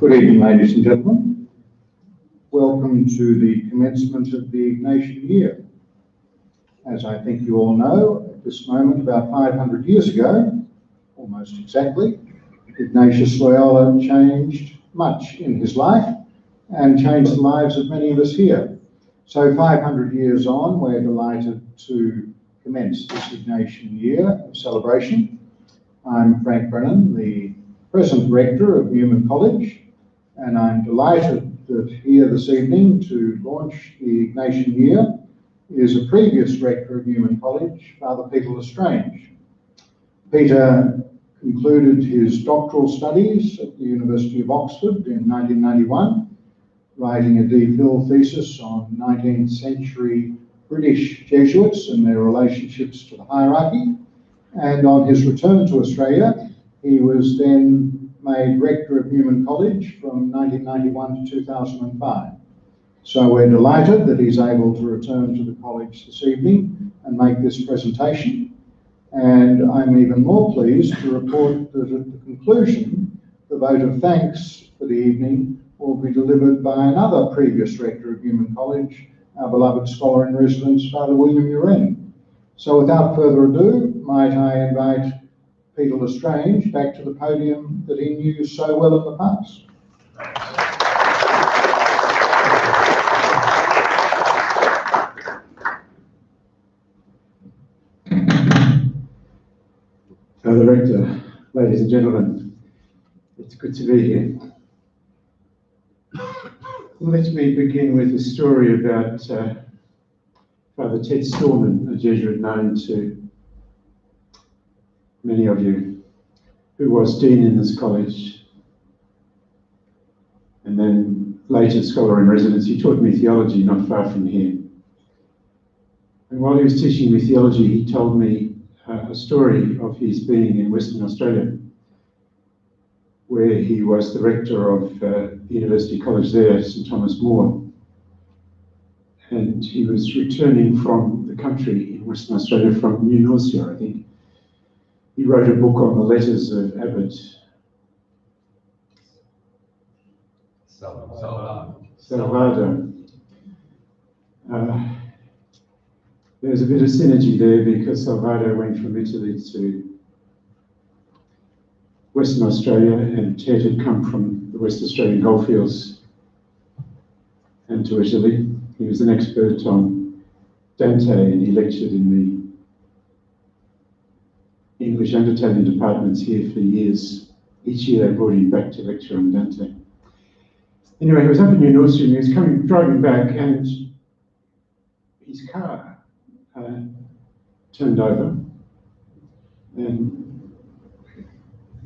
Good evening, ladies and gentlemen. Welcome to the commencement of the Ignatian year. As I think you all know, at this moment, about 500 years ago, almost exactly, Ignatius Loyola changed much in his life and changed the lives of many of us here. So 500 years on, we're delighted to commence this Ignatian year celebration. I'm Frank Brennan, the present rector of Newman College, and I'm delighted here this evening to launch the Ignatian year is a previous rector of Newman College, Father Peter L'Estrange. Peter concluded his doctoral studies at the University of Oxford in 1991, writing a DPhil thesis on 19th century British Jesuits and their relationships to the hierarchy. And on his return to Australia, he was then made rector of Newman College from 1991 to 2005. So we're delighted that he's able to return to the college this evening and make this presentation. And I'm even more pleased to report that at the conclusion, the vote of thanks for the evening will be delivered by another previous rector of Newman College, our beloved scholar in residence, Father William Uren. So without further ado, might I invite Peter L'Estrange back to the podium that he knew so well in the past. Father Rector, ladies and gentlemen, it's good to be here. Let me begin with a story about uh, Father Ted Stormon, a Jesuit known to many of you, who was Dean in this college and then later scholar in residence. He taught me theology not far from here. And while he was teaching me theology, he told me uh, a story of his being in Western Australia, where he was the rector of uh, the University College there, St Thomas More. And he was returning from the country in Western Australia from New Norcia, I think. He wrote a book on the letters of Abbot Salvado. Uh, there's a bit of synergy there because Salvado went from Italy to Western Australia and Ted had come from the West Australian goldfields and to Italy. He was an expert on Dante and he lectured in the And Italian departments here for years. Each year they brought him back to lecture on Dante. Anyway, he was up in New Norcia and he was coming, driving back and his car uh, turned over and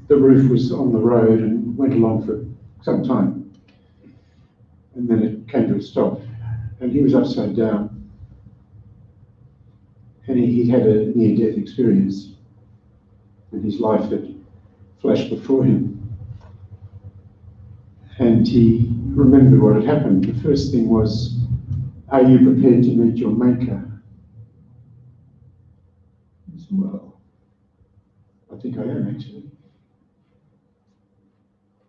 the roof was on the road and went along for some time. And then it came to a stop and he was upside down and he, he had a near-death experience and his life had flashed before him. And he remembered what had happened. The first thing was, are you prepared to meet your maker? He said, Well, I think I am actually.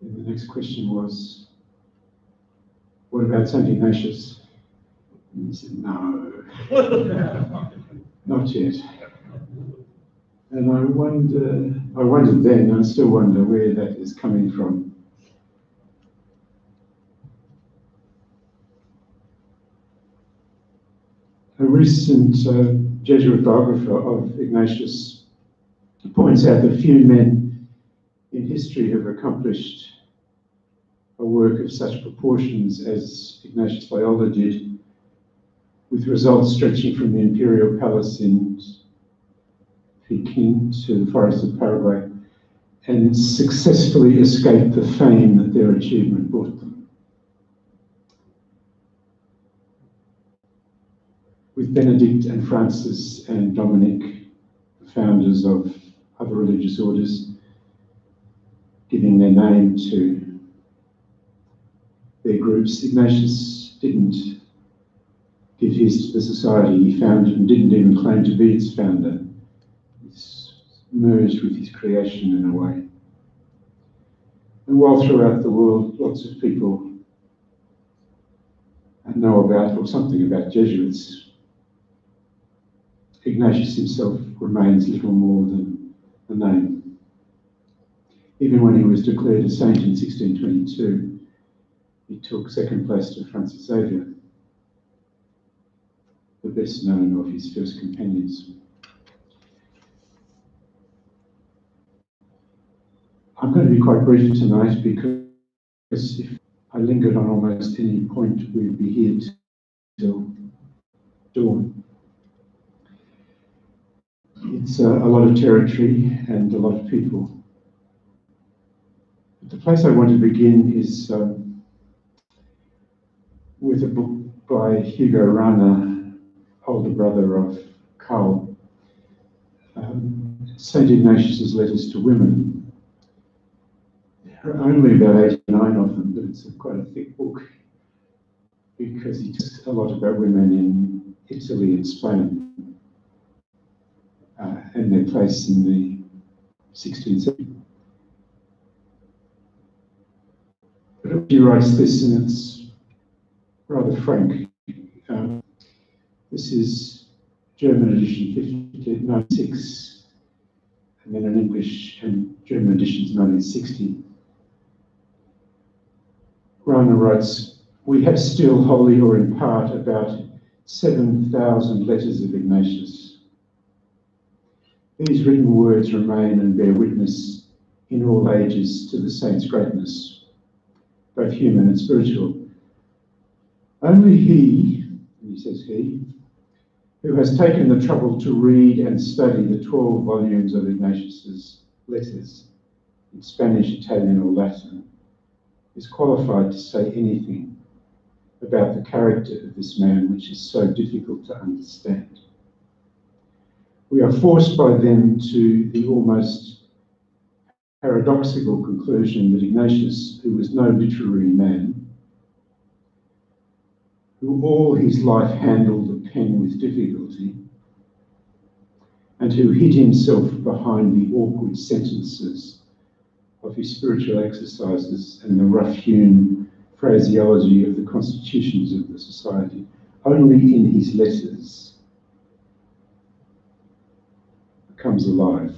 And the next question was, what about St. Ignatius? And he said, no, not yet. And I wonder, I wondered then, I still wonder where that is coming from. A recent uh, Jesuit biographer of Ignatius points out that few men in history have accomplished a work of such proportions as Ignatius Loyola did, with results stretching from the imperial palace in Peking to the forest of Paraguay, and successfully escaped the fame that their achievement brought them. with Benedict and Francis and Dominic, the founders of other religious orders, giving their name to their groups. Ignatius didn't give his to the society he founded and didn't even claim to be its founder. Merged with his creation in a way. And while throughout the world lots of people know about or something about Jesuits, Ignatius himself remains little more than a name. Even when he was declared a saint in 1622, he took second place to Francis Xavier, the best known of his first companions. I'm going to be quite brief tonight because if I lingered on almost any point, we'd be here till dawn. It's a, a, lot of territory and a lot of people. But the place I want to begin is um, with a book by Hugo Rahner, older brother of Karl, um, St. Ignatius's Letters to Women. Only about 89 of them, but it's quite a thick book because he talks a lot about women in Italy and Spain uh, and their place in the 16th century. But he writes this, and it's rather frank. Um, this is German edition 1996, and then an English and German edition 1960. Rahner writes, We have still wholly or in part about 7,000 letters of Ignatius. These written words remain and bear witness in all ages to the saint's greatness, both human and spiritual. Only he, he says he, who has taken the trouble to read and study the 12 volumes of Ignatius's letters in Spanish, Italian, or Latin, is qualified to say anything about the character of this man, which is so difficult to understand. We are forced by them to the almost paradoxical conclusion that Ignatius, who was no literary man, who all his life handled the pen with difficulty, and who hid himself behind the awkward sentences of his spiritual exercises and the rough-hewn phraseology of the constitutions of the society. Only in his letters comes alive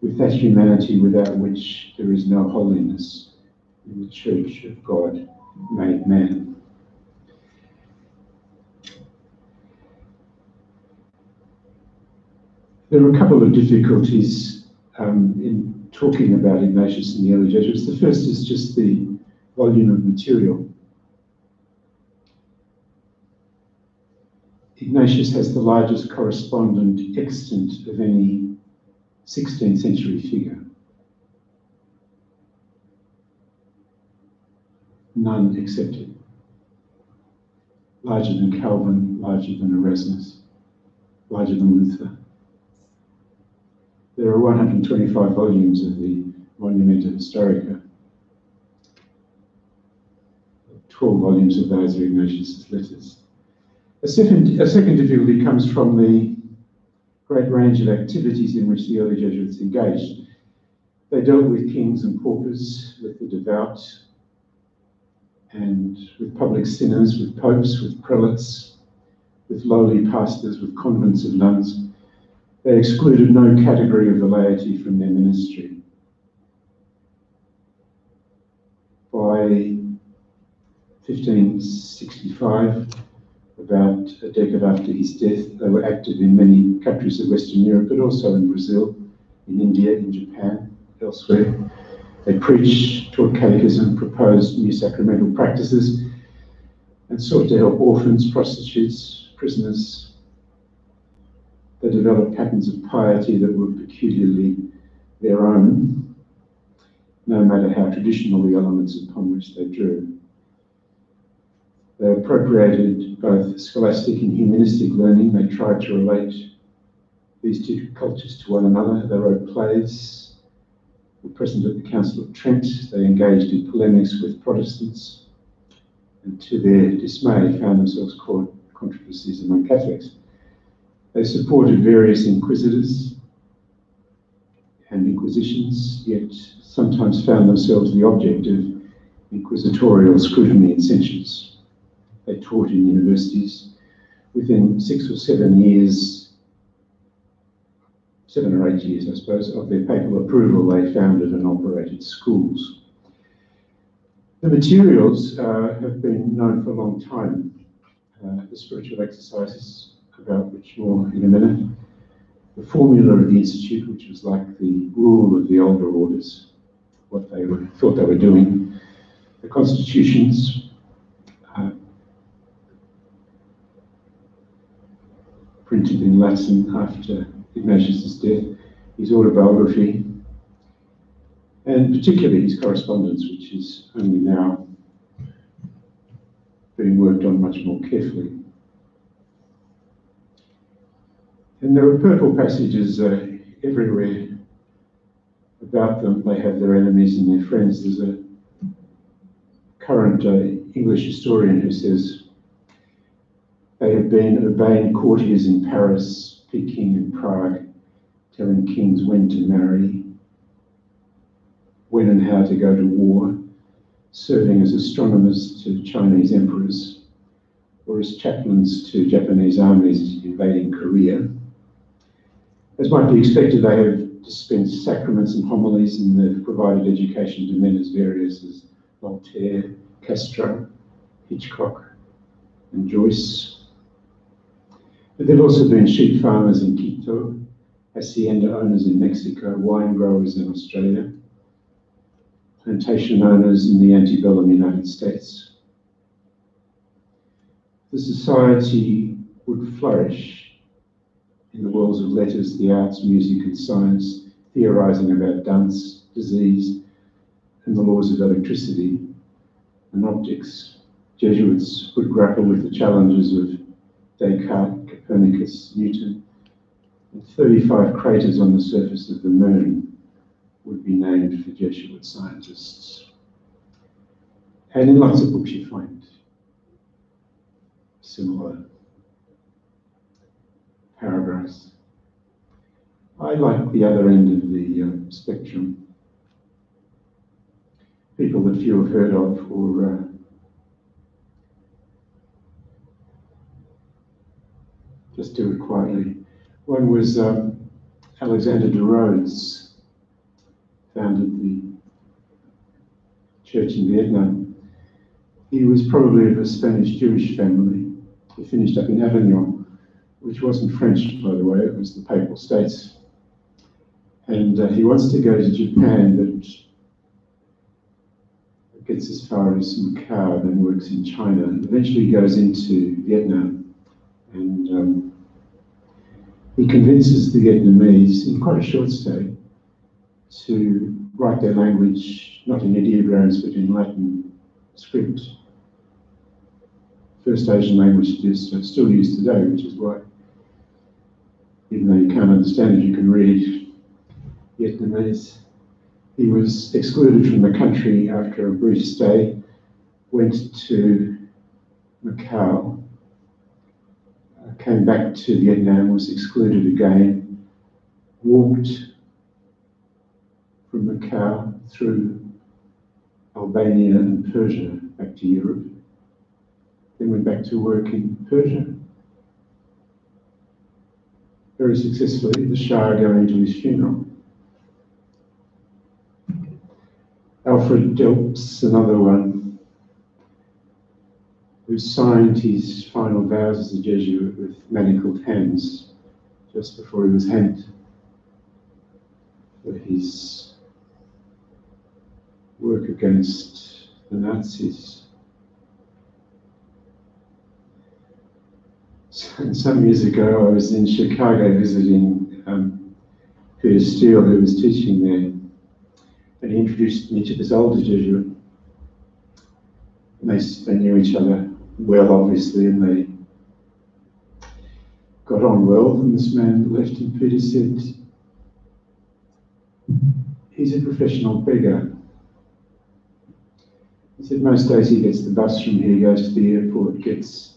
with that humanity without which there is no holiness in the church of God made man. There are a couple of difficulties um, in talking about Ignatius and the early Jesuits. The first is just the volume of material. Ignatius has the largest correspondent extant of any 16th century figure. None accepted. Larger than Calvin, larger than Erasmus, larger than Luther. There are 125 volumes of the Monumenta Historica. 12 volumes of those are Ignatius's letters. A second, a second difficulty comes from the great range of activities in which the early Jesuits engaged. They dealt with kings and paupers, with the devout, and with public sinners, with popes, with prelates, with lowly pastors, with convents of nuns. They excluded no category of the laity from their ministry. By 1565, about a decade after his death, they were active in many countries of Western Europe, but also in Brazil, in India, in Japan, elsewhere. They preached, taught catechism, proposed new sacramental practices, and sought to help orphans, prostitutes, prisoners, they developed patterns of piety that were peculiarly their own, no matter how traditional the elements upon which they drew. They appropriated both scholastic and humanistic learning. They tried to relate these two cultures to one another. They wrote plays, were present at the Council of Trent. They engaged in polemics with Protestants, and to their dismay, found themselves caught controversies among Catholics. They supported various inquisitors and inquisitions, yet sometimes found themselves the object of inquisitorial scrutiny and censures. They taught in universities. Within six or seven years, seven or eight years, I suppose, of their papal approval, they founded and operated schools. The materials uh, have been known for a long time. Uh, the spiritual exercises, about which more in a minute. The formula of the Institute, which was like the rule of the older orders, what they were, thought they were doing. The constitutions, uh, printed in Latin after Ignatius's death, his autobiography, and particularly his correspondence, which is only now being worked on much more carefully. And there are purple passages uh, everywhere about them. They have their enemies and their friends. There's a current uh, English historian who says they have been urbane courtiers in Paris, Peking, and Prague, telling kings when to marry, when and how to go to war, serving as astronomers to Chinese emperors, or as chaplains to Japanese armies invading Korea. As might be expected, they have dispensed sacraments and homilies and they've provided education to men as various as Voltaire, Castro, Hitchcock, and Joyce. But they've also been sheep farmers in Quito, hacienda owners in Mexico, wine growers in Australia, plantation owners in the antebellum United States. The society would flourish in the worlds of letters, the arts, music, and science, theorizing about dance, disease, and the laws of electricity and optics. Jesuits would grapple with the challenges of Descartes, Copernicus, Newton, and 35 craters on the surface of the moon would be named for Jesuit scientists. And in lots of books you find similar paragraphs. I like the other end of the uh, spectrum. People that few have heard of or uh, just do it quietly. One was um, Alexander de Rhodes, founded the church in Vietnam. He was probably of a Spanish Jewish family. He finished up in Avignon, which wasn't French, by the way, it was the Papal States. And uh, he wants to go to Japan, but gets as far as Macau, then works in China, and eventually goes into Vietnam. And um, he convinces the Vietnamese in quite a short stay to write their language not in ideograms but in Latin script. First Asian language is still used today, which is why, even though you can't understand it, you can read Vietnamese. He was excluded from the country after a brief stay, went to Macau, uh, came back to Vietnam, was excluded again, walked from Macau through Albania and Persia back to Europe, then went back to work in Persia. Very successfully, the Shah going to his funeral. Alfred Delps, another one, who signed his final vows as a Jesuit with manacled hands just before he was hanged for his work against the Nazis. And some years ago, I was in Chicago visiting um, Peter Steele, who was teaching there and he introduced me to this older Jesuit. And they, they knew each other well, obviously, and they got on well. And this man left him. Peter said, He's a professional beggar. He said most days he gets the bus from here, goes to the airport, gets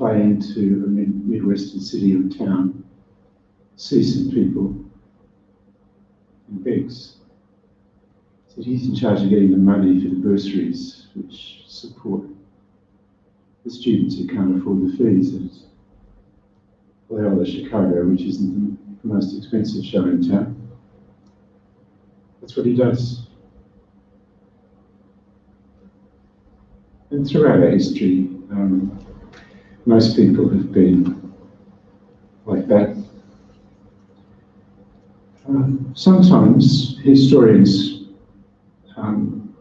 a into a mid- midwestern city or town, see some people, and begs. Said he's in charge of getting the money for the bursaries which support the students who can't afford the fees at Loyola Chicago, which isn't the most expensive show in town. That's what he does. And throughout our history, um, most people have been like that. Um, sometimes historians um,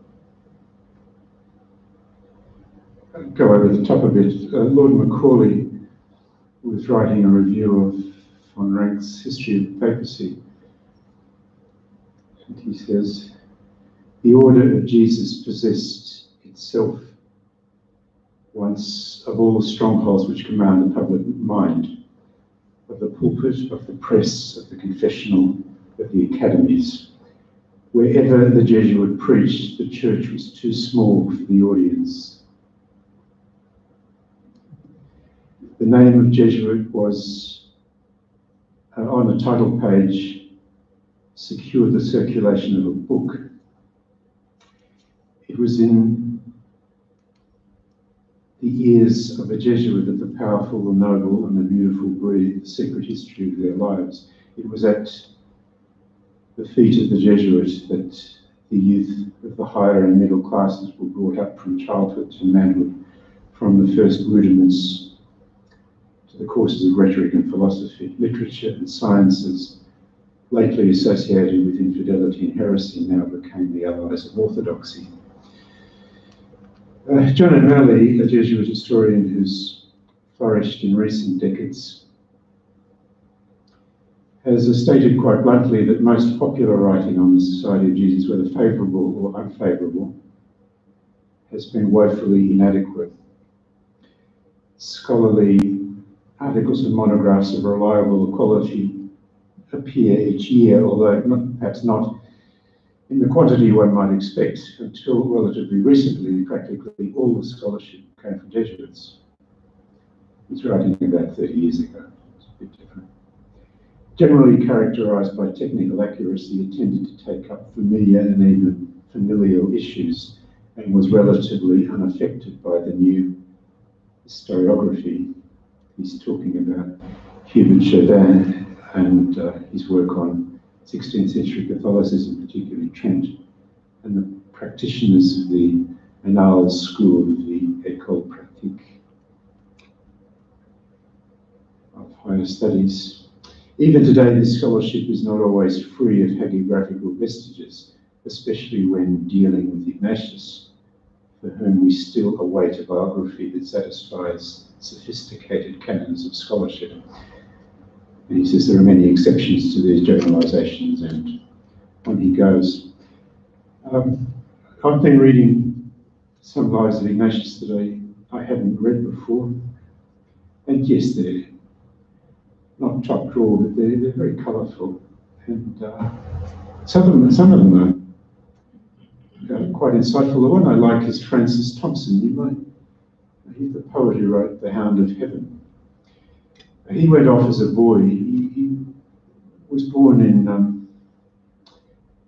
go over the top of it. Uh, Lord Macaulay was writing a review of von Ranke's History of Papacy. And he says, the order of Jesus possessed itself once of all the strongholds which command the public mind, of the pulpit, of the press, of the confessional, of the academies. Wherever the Jesuit preached, the church was too small for the audience. The name of Jesuit was uh, on the title page, secure the circulation of a book. It was in the ears of a Jesuit that the powerful, the noble, and the beautiful breathe the secret history of their lives. It was at the feet of the Jesuit that the youth of the higher and middle classes were brought up from childhood to manhood, from the first rudiments to the courses of rhetoric and philosophy, literature and sciences, lately associated with infidelity and heresy, now became the allies of orthodoxy. Uh, John O'Malley, a Jesuit historian who's flourished in recent decades, has stated quite bluntly that most popular writing on the Society of Jesus, whether favourable or unfavourable, has been woefully inadequate. Scholarly articles and monographs of reliable quality appear each year, although not, perhaps not in the quantity one might expect. Until relatively recently, practically all the scholarship came from Jesuits. He's writing about 30 years ago. It's a bit different. Generally characterized by technical accuracy, it tended to take up familiar and even familial issues and was relatively unaffected by the new historiography. He's talking about Hubert Jedin and uh, his work on 16th century Catholicism, particularly Trent, and the practitioners of the Annales school of the École Pratique of Higher Studies. Even today, this scholarship is not always free of hagiographical vestiges, especially when dealing with Ignatius, for whom we still await a biography that satisfies sophisticated canons of scholarship. And he says there are many exceptions to these generalizations, and on he goes. Um, I've been reading some lives of Ignatius that I, I hadn't read before, and yes, they're not top drawer, but they're, they're very colourful. And uh, some, of them, some of them are uh, quite insightful. The one I like is Francis Thompson. You might, he's the poet who wrote The Hound of Heaven. He went off as a boy. He, he was born in um,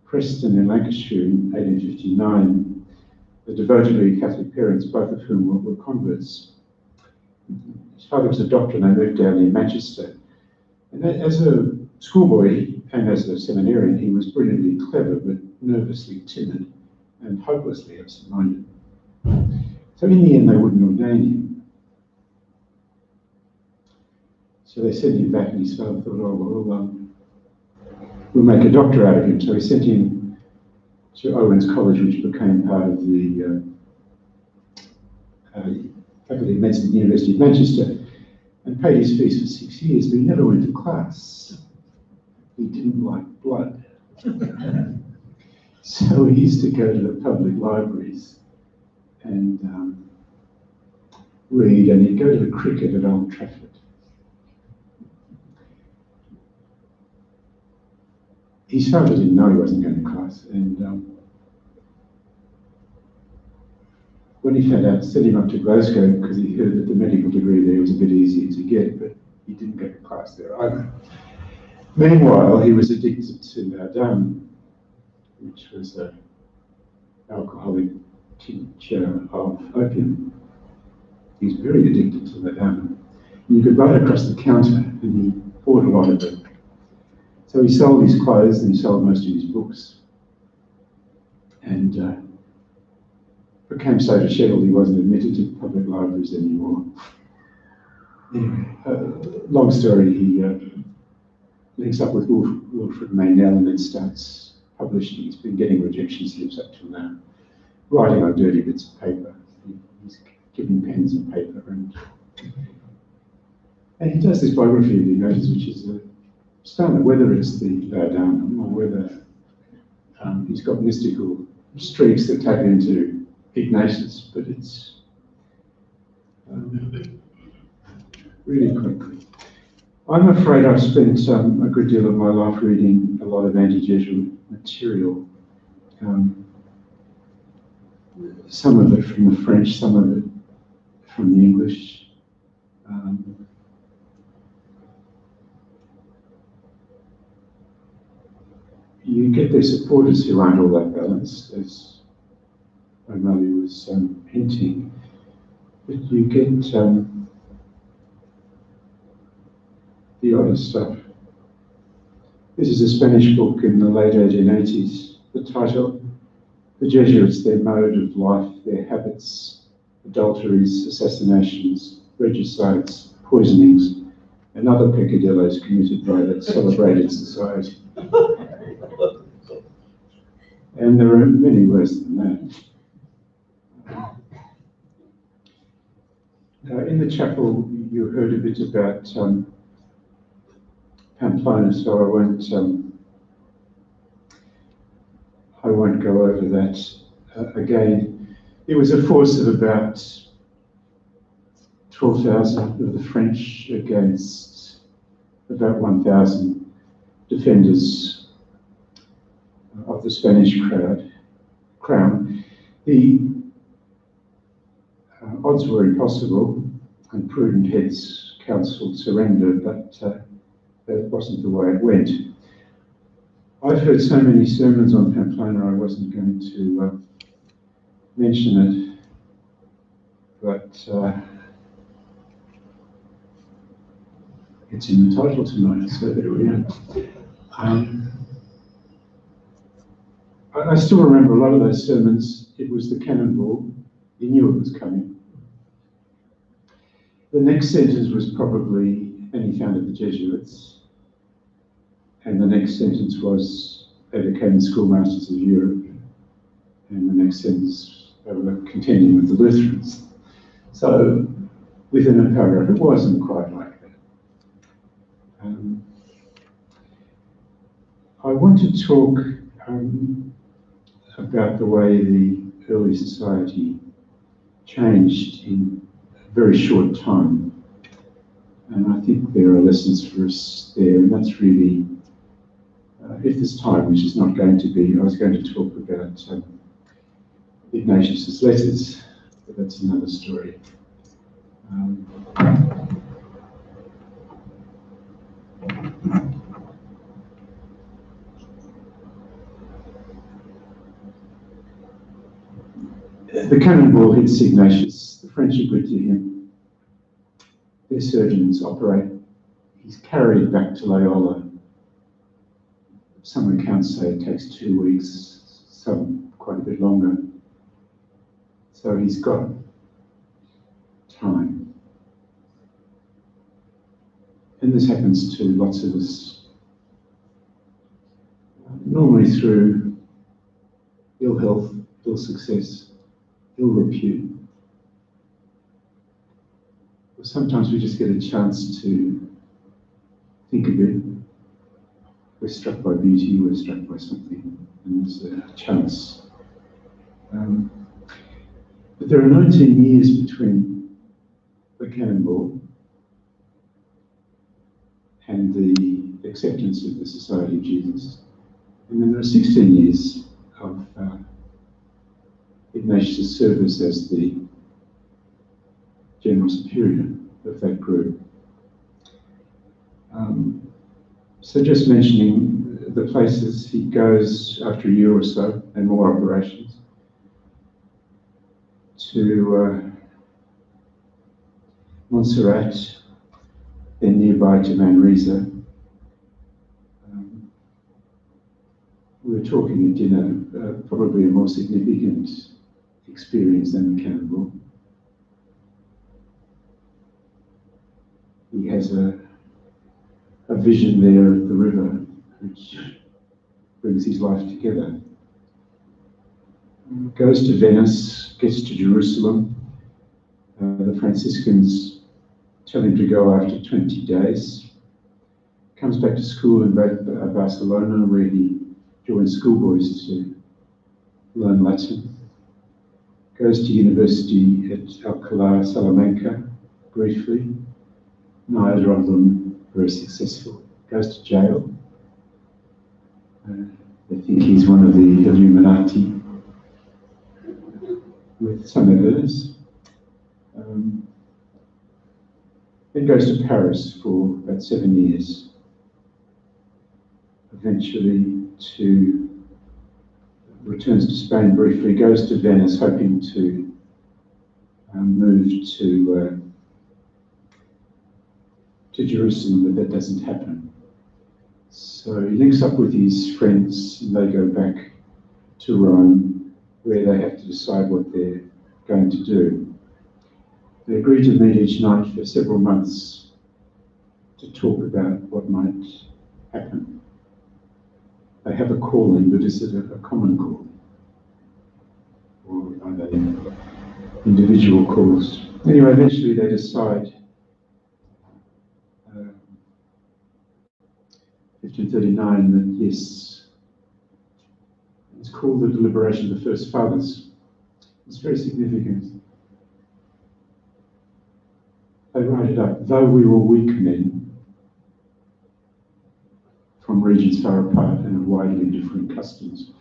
Preston in Lancashire in 1859. The devotedly Catholic parents, both of whom were, were converts. His father was a doctor and they moved down in Manchester. And as a schoolboy and as a seminarian, he was brilliantly clever but nervously timid and hopelessly absent-minded. So in the end, they wouldn't ordain him. So they sent him back, and his father thought, oh, well, um, we'll make a doctor out of him. So he sent him to Owens College, which became part of the uh, uh, Faculty of Medicine at the University of Manchester and paid his fees for six years, but he never went to class. He didn't like blood. so he used to go to the public libraries and um, read and he'd go to the cricket at Old Trafford. His father didn't know he wasn't going to class, and um, when he found out, sent him up to Glasgow because he heard that the medical degree there was a bit easier to get, but he didn't get a class there either. Meanwhile, he was addicted to Laudanum, which was an alcoholic tincture of opium. He's very addicted to Laudanum. You could buy it across the counter, and he bought a lot of it. So he sold his clothes and he sold most of his books. And uh, became so dishevelled he wasn't admitted to public libraries anymore. Anyway, uh, long story, he uh, links up with Wilf, Wilfred Meynell and then starts publishing. He's been getting rejection slips up till now, writing on dirty bits of paper. He's giving pens and paper and and he does this biography of Ignatius, which is a stunner, whether it's the Laudanum or whether um, he's got mystical streaks that tap into Ignatius, but it's um, really quickly. I'm afraid I've spent um, a good deal of my life reading a lot of anti-Jesuit material. Um, some of it from the French, some of it from the English. Um, you get their supporters who aren't all that balanced, as O'Malley was um, hinting, but you get um, the other stuff. This is a Spanish book in the late 1880s. The title, The Jesuits, Their Mode of Life, Their Habits, Adulteries, Assassinations, Regicides, Poisonings, and other peccadillos committed by that celebrated society. And there are many worse than that. Uh, in the chapel, you heard a bit about um, Pamplona, so I won't. Um, I won't go over that uh, again. It was a force of about twelve thousand of the French against about one thousand defenders of the Spanish crowd, crown. The uh, odds were impossible, and prudent heads counselled surrender, but uh, that wasn't the way it went. I've heard so many sermons on Pamplona, I wasn't going to uh, mention it, but uh, it's in the title tonight, so there we are. Um, I, still remember a lot of those sermons. It was the cannonball. He knew it was coming. The next sentence was probably, and he founded the Jesuits. And the next sentence was, they became the schoolmasters of Europe. And the next sentence, they were contending with the Lutherans. So within a paragraph, it wasn't quite like that. Um, I want to talk um, about the way the early society changed in a very short time. And I think there are lessons for us there, and that's really, uh, if there's time, which is not going to be, I was going to talk about um, Ignatius's letters, but that's another story. Um, the cannonball hits Ignatius. The French are good to him. Their surgeons operate. He's carried back to Loyola. Some accounts say it takes two weeks, some quite a bit longer. So he's got time. And this happens to lots of us, normally through ill health, ill success, ill repute. Or sometimes we just get a chance to think a bit. We're struck by beauty, we're struck by something, and there's a chance. Um, but there are 19 years between the cannonball and the acceptance of the Society of Jesus. And then there are 16 years of uh, Ignatius' service as the General Superior of that group. Um, so just mentioning the places he goes after a year or so and more operations to uh, Montserrat, then nearby to Manresa. Um, we were talking at dinner, uh, probably a more significant experience than cannonball. He has a, a vision there of the river which brings his life together. Goes to Venice, gets to Jerusalem. Uh, the Franciscans tell him to go after 20 days. Comes back to school in Ba- Barcelona where he joins schoolboys to learn Latin. Goes to university at Alcalá, Salamanca, briefly. Neither of them very successful. Goes to jail. Uh, they think he's one of the Illuminati with some evidence. Um, then goes to Paris for about seven years. Eventually to returns to Spain briefly, goes to Venice hoping to um, move to uh, to Jerusalem, but that doesn't happen. So he links up with his friends and they go back to Rome where they have to decide what they're going to do. They agree to meet each night for several months to talk about what might happen. They have a calling, but is it a, a common calling? Or are they individual calls? Anyway, eventually they decide uh, 1539 that yes, it's called the deliberation of the first fathers. It's very significant. They write it up, though we were weak men from regions far apart and of widely different customs,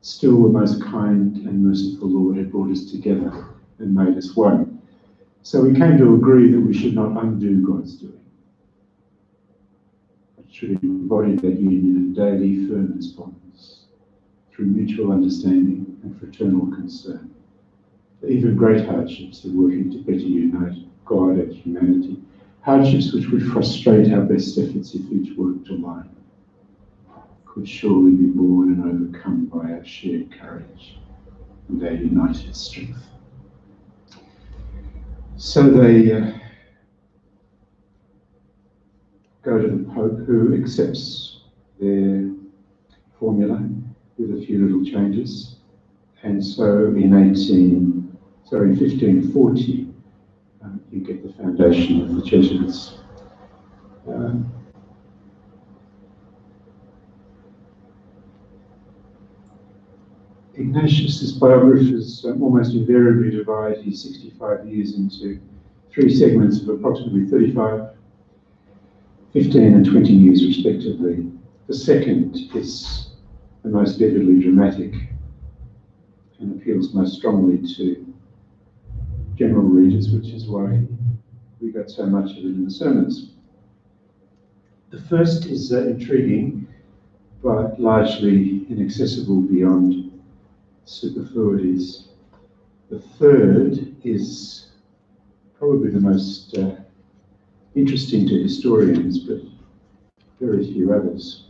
still the most kind and merciful Lord had brought us together and made us one. So we came to agree that we should not undo God's doing should embody that union in daily firm bonds through mutual understanding and fraternal concern. Even great hardships are working to better unite God and humanity, hardships which would frustrate our best efforts if each worked alone, could surely be borne and overcome by our shared courage and our united strength. So they uh, go to the Pope who accepts their formula with a few little changes. And so in 18, sorry, 1540, um, you get the foundation of the Jesuits. Um, Ignatius's biographers um, almost invariably divide his 65 years into three segments of approximately 35 15 and 20 years respectively. The second is the most vividly dramatic and appeals most strongly to general readers, which is why we got so much of it in the sermons. The first is uh, intriguing, but largely inaccessible beyond superfluities. The third is probably the most uh, interesting to historians, but very few others.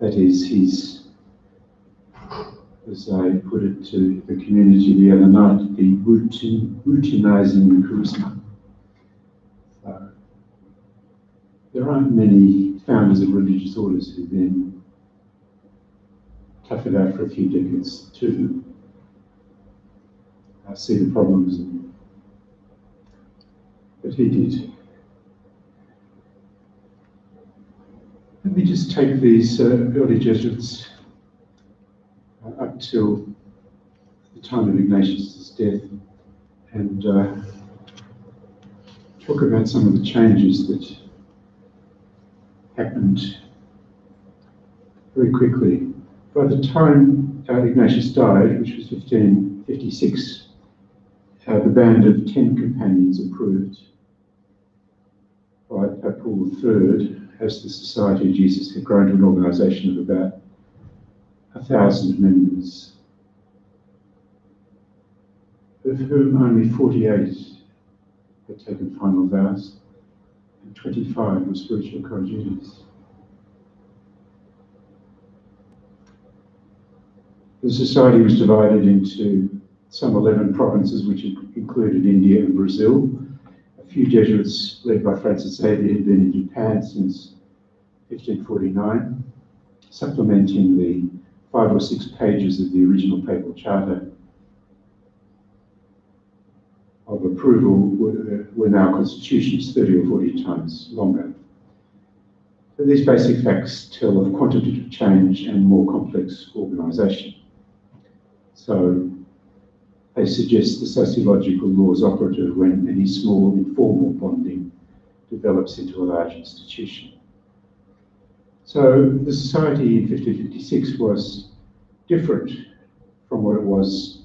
That is, he's, as I put it to the community the other night, the routine, routinizing charisma. Uh, there aren't many founders of religious orders who then it out for a few decades to uh, see the problems but he did. Let me just take these uh, early Jesuits uh, up till the time of Ignatius' death. and uh, talk about some of the changes that happened very quickly. By the time uh, Ignatius died, which was 1556, uh, the band of 10 companions approved by Pope Paul III as the Society of Jesus had grown to an organisation of about a thousand members, of whom only 48 had taken final vows and 25 were spiritual coadjutors. The society was divided into some 11 provinces, which included India and Brazil. A few Jesuits, led by Francis Xavier, had been in Japan since 1549, supplementing the five or six pages of the original papal charter of approval uh, were, were now constitutions 30 or 40 times longer. These basic facts tell of quantitative change and more complex organisation. So they suggest the sociological law is operative when any small informal bonding develops into a large institution. So the society in 1556 was different from what it was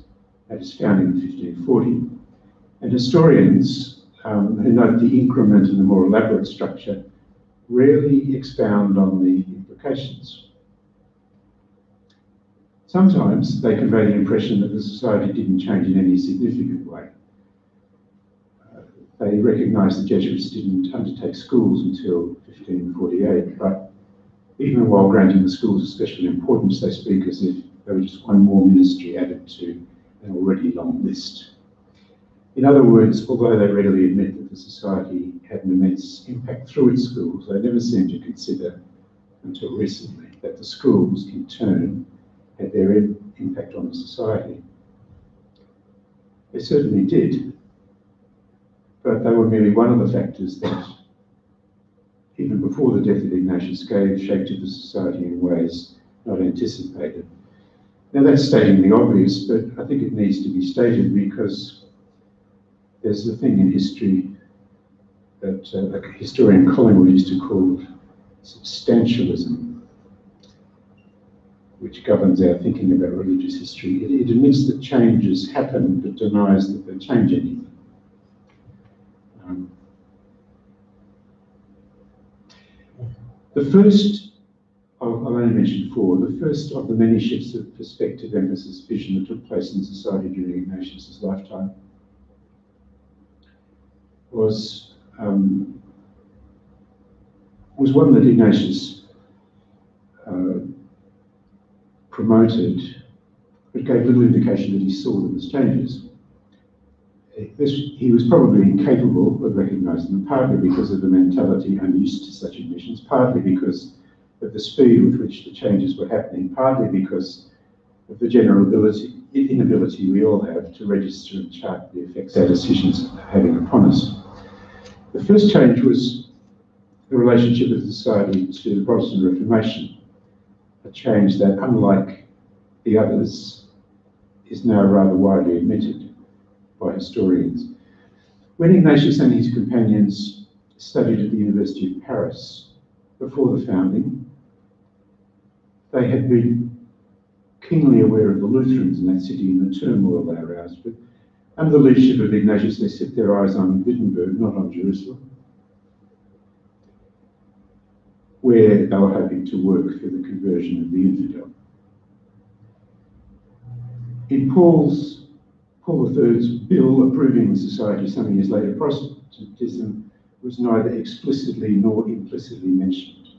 at its founding in 1540. And historians um, who note the increment and the more elaborate structure rarely expound on the implications. Sometimes they convey the impression that the society didn't change in any significant way. Uh, they recognise the Jesuits didn't undertake schools until 1548, but even while granting the schools a special importance, they speak as if they were just one more ministry added to an already long list. In other words, although they readily admit that the society had an immense impact through its schools, they never seem to consider until recently that the schools, in turn, had their impact on the society. They certainly did, but they were merely one of the factors that even before the death of Ignatius, gave shape to the society in ways not anticipated. Now that's stating the obvious, but I think it needs to be stated because there's a thing in history that uh, a historian Collingwood used to call substantialism, which governs our thinking about religious history. It, it admits that changes happen, but denies that they change anything. Um, The first, I've only mentioned four, the first of the many shifts of perspective, emphasis, vision that took place in society during Ignatius' lifetime was um, was one that Ignatius uh, promoted, but gave little indication that he saw them as changes. Eh, this, he was probably incapable of recognising them, partly because of the mentality unused to such admissions, partly because of the speed with which the changes were happening, partly because of the general ability, inability we all have to register and chart the effects our decisions are having upon us. The first change was the relationship of society to the Protestant Reformation, a change that, unlike the others, is now rather widely admitted by historians. When Ignatius and his companions studied at the University of Paris before the founding, they had been keenly aware of the Lutherans in that city and the turmoil they aroused. But under the leadership of Ignatius, they set their eyes on Wittenberg, not on Jerusalem, where they were hoping to work for the conversion of the infidel. In Paul's Paul III's bill approving the society some years later, Protestantism was neither explicitly nor implicitly mentioned.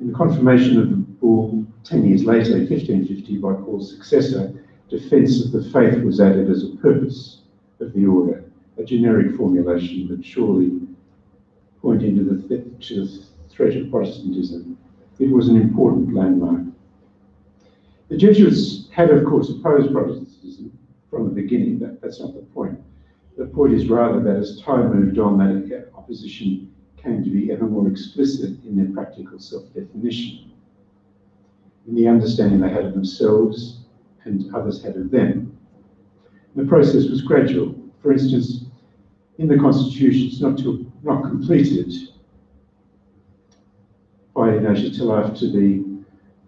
In the confirmation of the bull 10 years later, 1550, by Paul's successor, defence of the faith was added as a purpose of the order, a generic formulation that surely pointing to the, threat of Protestantism. It was an important landmark. The Jesuits had, of course, opposed Protestantism from the beginning. That, that's not the point. The point is rather that as time moved on, that opposition came to be ever more explicit in their practical self-definition, in the understanding they had of themselves and others had of them. The process was gradual. For instance, in the Constitution, it's not, to, not completed by Ignatius till after the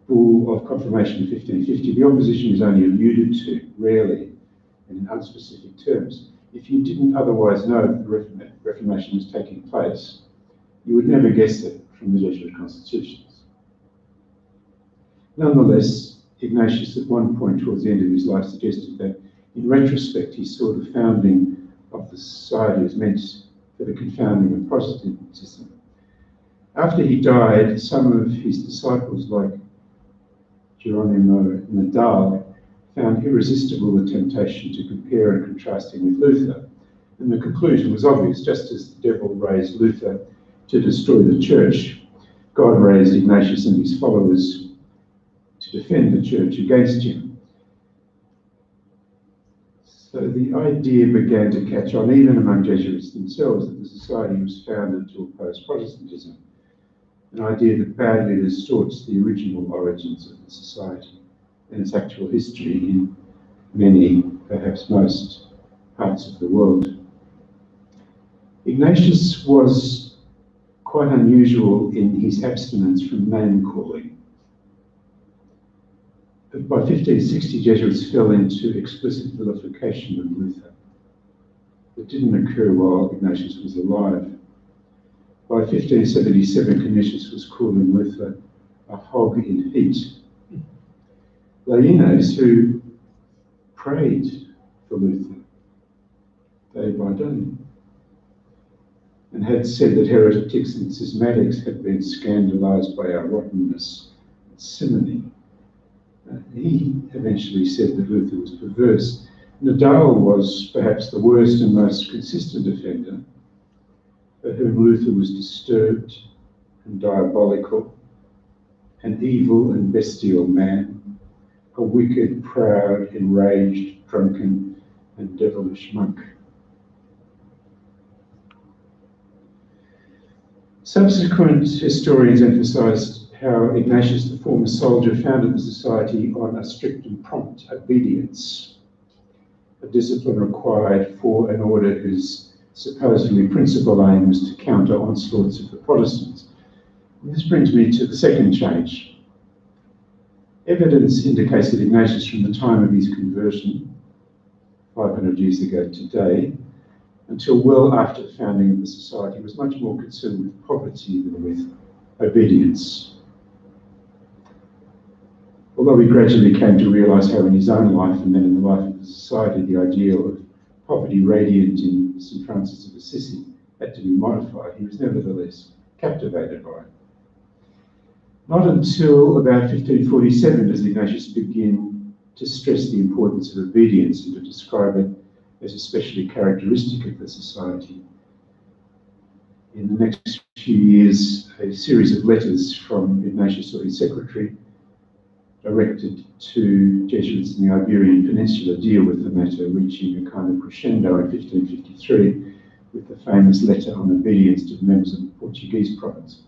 Bull of Confirmation 1550. The opposition is only alluded to, rarely, and in unspecific terms. If you didn't otherwise know that the Reformation was taking place, you would never guess it from the Jesuit constitutions. Nonetheless, Ignatius at one point towards the end of his life suggested that in retrospect he saw the founding of the society as meant for the confounding of Protestantism. After he died, some of his disciples, like Geronimo and Nadal, found irresistible the temptation to compare and contrast him with Luther. And the conclusion was obvious, just as the devil raised Luther to destroy the church, God raised Ignatius and his followers to defend the church against him. So the idea began to catch on even among Jesuits themselves that the society was founded to oppose Protestantism, an idea that badly distorts the original origins of the society and its actual history in many, perhaps most, parts of the world. Ignatius was quite unusual in his abstinence from name calling. By 1560, Jesuits fell into explicit vilification of Luther. It didn't occur while Ignatius was alive. By 1577, Canisius was calling Luther a hog in heat Laínez who prayed for Luther day by day and had said that heretics and schismatics had been scandalized by our rottenness and simony. He eventually said that Luther was perverse. Nadal was perhaps the worst and most consistent offender, for whom Luther was disturbed and diabolical, an evil and bestial man a wicked, proud, enraged, drunken, and devilish monk. Subsequent historians emphasized how Ignatius, the former soldier, founded the society on a strict and prompt obedience, a discipline required for an order whose supposedly principal aim was to counter onslaughts of the Protestants. And this brings me to the second change Evidence indicates that Ignatius, from the time of his conversion, 500 years ago today, until well after the founding of the society, was much more concerned with poverty than with obedience. Although he gradually came to realise how in his own life and then in the life of the society, the ideal of poverty radiant in St. Francis of Assisi had to be modified, he was nevertheless captivated by it. Not until about 1547 does Ignatius begin to stress the importance of obedience and to describe it as especially characteristic of the society. In the next few years, a series of letters from Ignatius or his secretary directed to Jesuits in the Iberian Peninsula deal with the matter, reaching a kind of crescendo in 1553 with the famous letter on obedience to the members of the Portuguese province.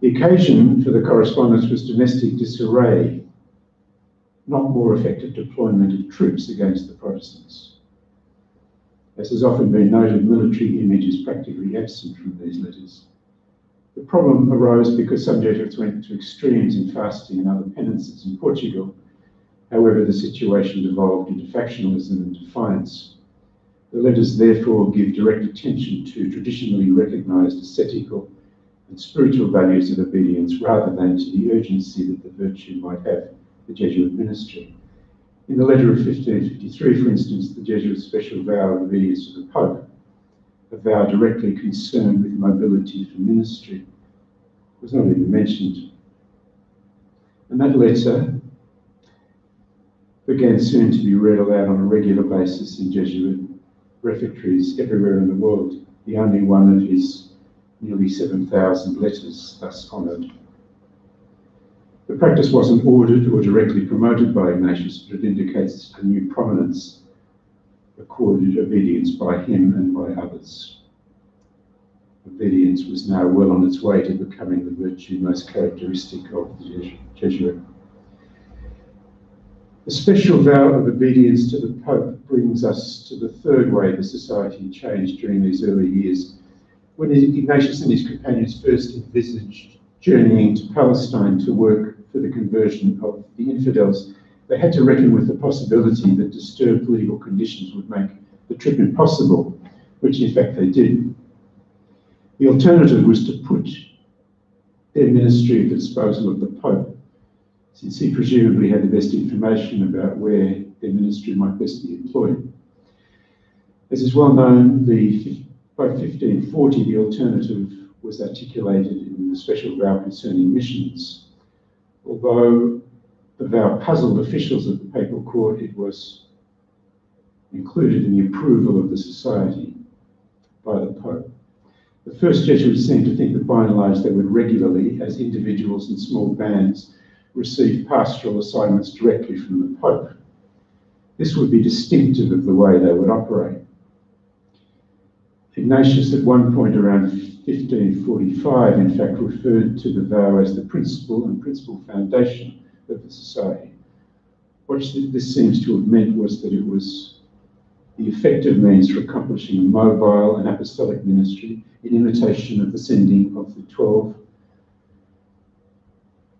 The occasion for the correspondence was domestic disarray, not more effective deployment of troops against the Protestants. As has often been noted, military image is practically absent from these letters. The problem arose because some Jesuits went to extremes in fasting and other penances in Portugal. However, the situation devolved into factionalism and defiance. The letters therefore give direct attention to traditionally recognised ascetical and spiritual values of obedience rather than to the urgency that the virtue might have the Jesuit ministry. In the letter of 1553, for instance, the Jesuit special vow of obedience to the Pope, a vow directly concerned with mobility for ministry, was not even mentioned. And that letter began soon to be read aloud on a regular basis in Jesuit refectories everywhere in the world, the only one of his nearly 7,000 letters thus honoured. The practice wasn't ordered or directly promoted by Ignatius, but it indicates a new prominence accorded obedience by him and by others. Obedience was now well on its way to becoming the virtue most characteristic of the Jesuit. The special vow of obedience to the Pope brings us to the third way the society changed during these early years. When Ignatius and his companions first envisaged journeying to Palestine to work for the conversion of the infidels, they had to reckon with the possibility that disturbed legal conditions would make the trip impossible, which in fact they did. The alternative was to put their ministry at the disposal of the Pope, since he presumably had the best information about where their ministry might best be employed. As is well known, the, by 1540 the alternative was articulated in the special vow concerning missions. Although the our puzzled officials of the papal court, it was included in the approval of the society by the Pope. The first Jesuits seemed to think that by and large they would regularly, as individuals and small bands, receive pastoral assignments directly from the Pope. This would be distinctive of the way they would operate. Ignatius, at one point around 1545, in fact, referred to the vow as the principle and principal foundation of the society. What this seems to have meant was that it was the effective means for accomplishing a mobile and apostolic ministry in imitation of the sending of the twelve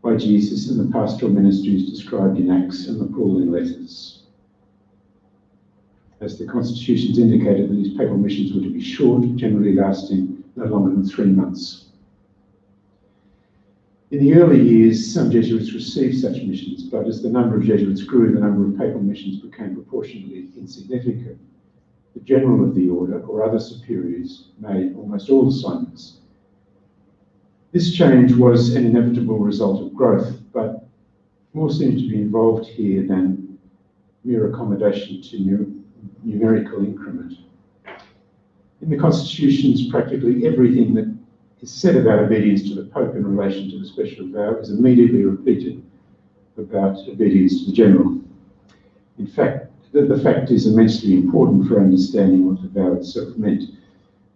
by Jesus and the pastoral ministries described in Acts and the Pauline letters. As the constitutions indicated these papal missions were to be short, generally lasting no longer than three months. In the early years, some Jesuits received such missions, but as the number of Jesuits grew, the number of papal missions became proportionately insignificant. The general of the order or other superiors made almost all assignments. This change was an inevitable result of growth, but more seemed to be involved here than mere accommodation to numerical increment. In the constitutions, practically everything that is said about obedience to the Pope in relation to the special vow is immediately repeated about obedience to the general. In fact, the, the fact is immensely important for understanding what the vow itself meant,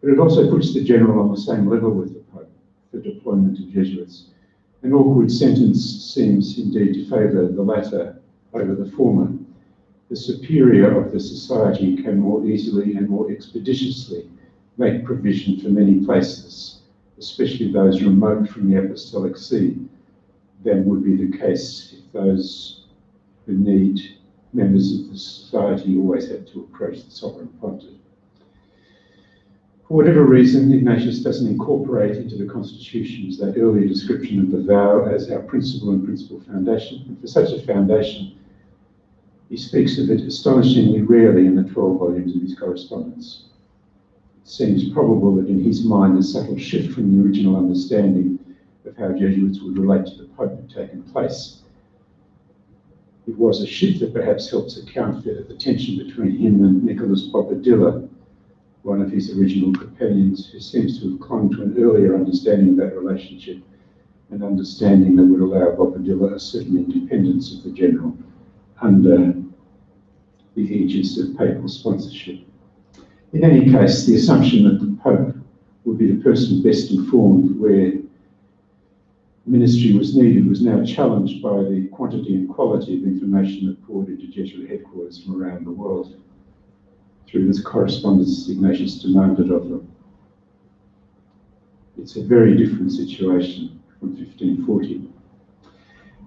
but it also puts the general on the same level with the Pope for deployment of Jesuits. An awkward sentence seems indeed to favour the latter over the former. The superior of the society can more easily and more expeditiously make provision for many places especially those remote from the apostolic see, than would be the case if those who need members of the society always had to approach the sovereign pontiff. For whatever reason, Ignatius doesn't incorporate into the constitutions that earlier description of the vow as our principle and principal foundation. And for such a foundation, he speaks of it astonishingly rarely in the 12 volumes of his correspondence seems probable that in his mind a subtle shift from the original understanding of how Jesuits would relate to the Pope had taken place. It was a shift that perhaps helps account for the tension between him and Nicholas Bobadilla, one of his original companions, who seems to have clung to an earlier understanding of that relationship, an understanding that would allow Bobadilla a certain independence of the general under the aegis of papal sponsorship. In any case, the assumption that the Pope would be the person best informed where ministry was needed was now challenged by the quantity and quality of information that poured into Jesuit headquarters from around the world through this correspondence Ignatius demanded of them. It's a very different situation from 1540.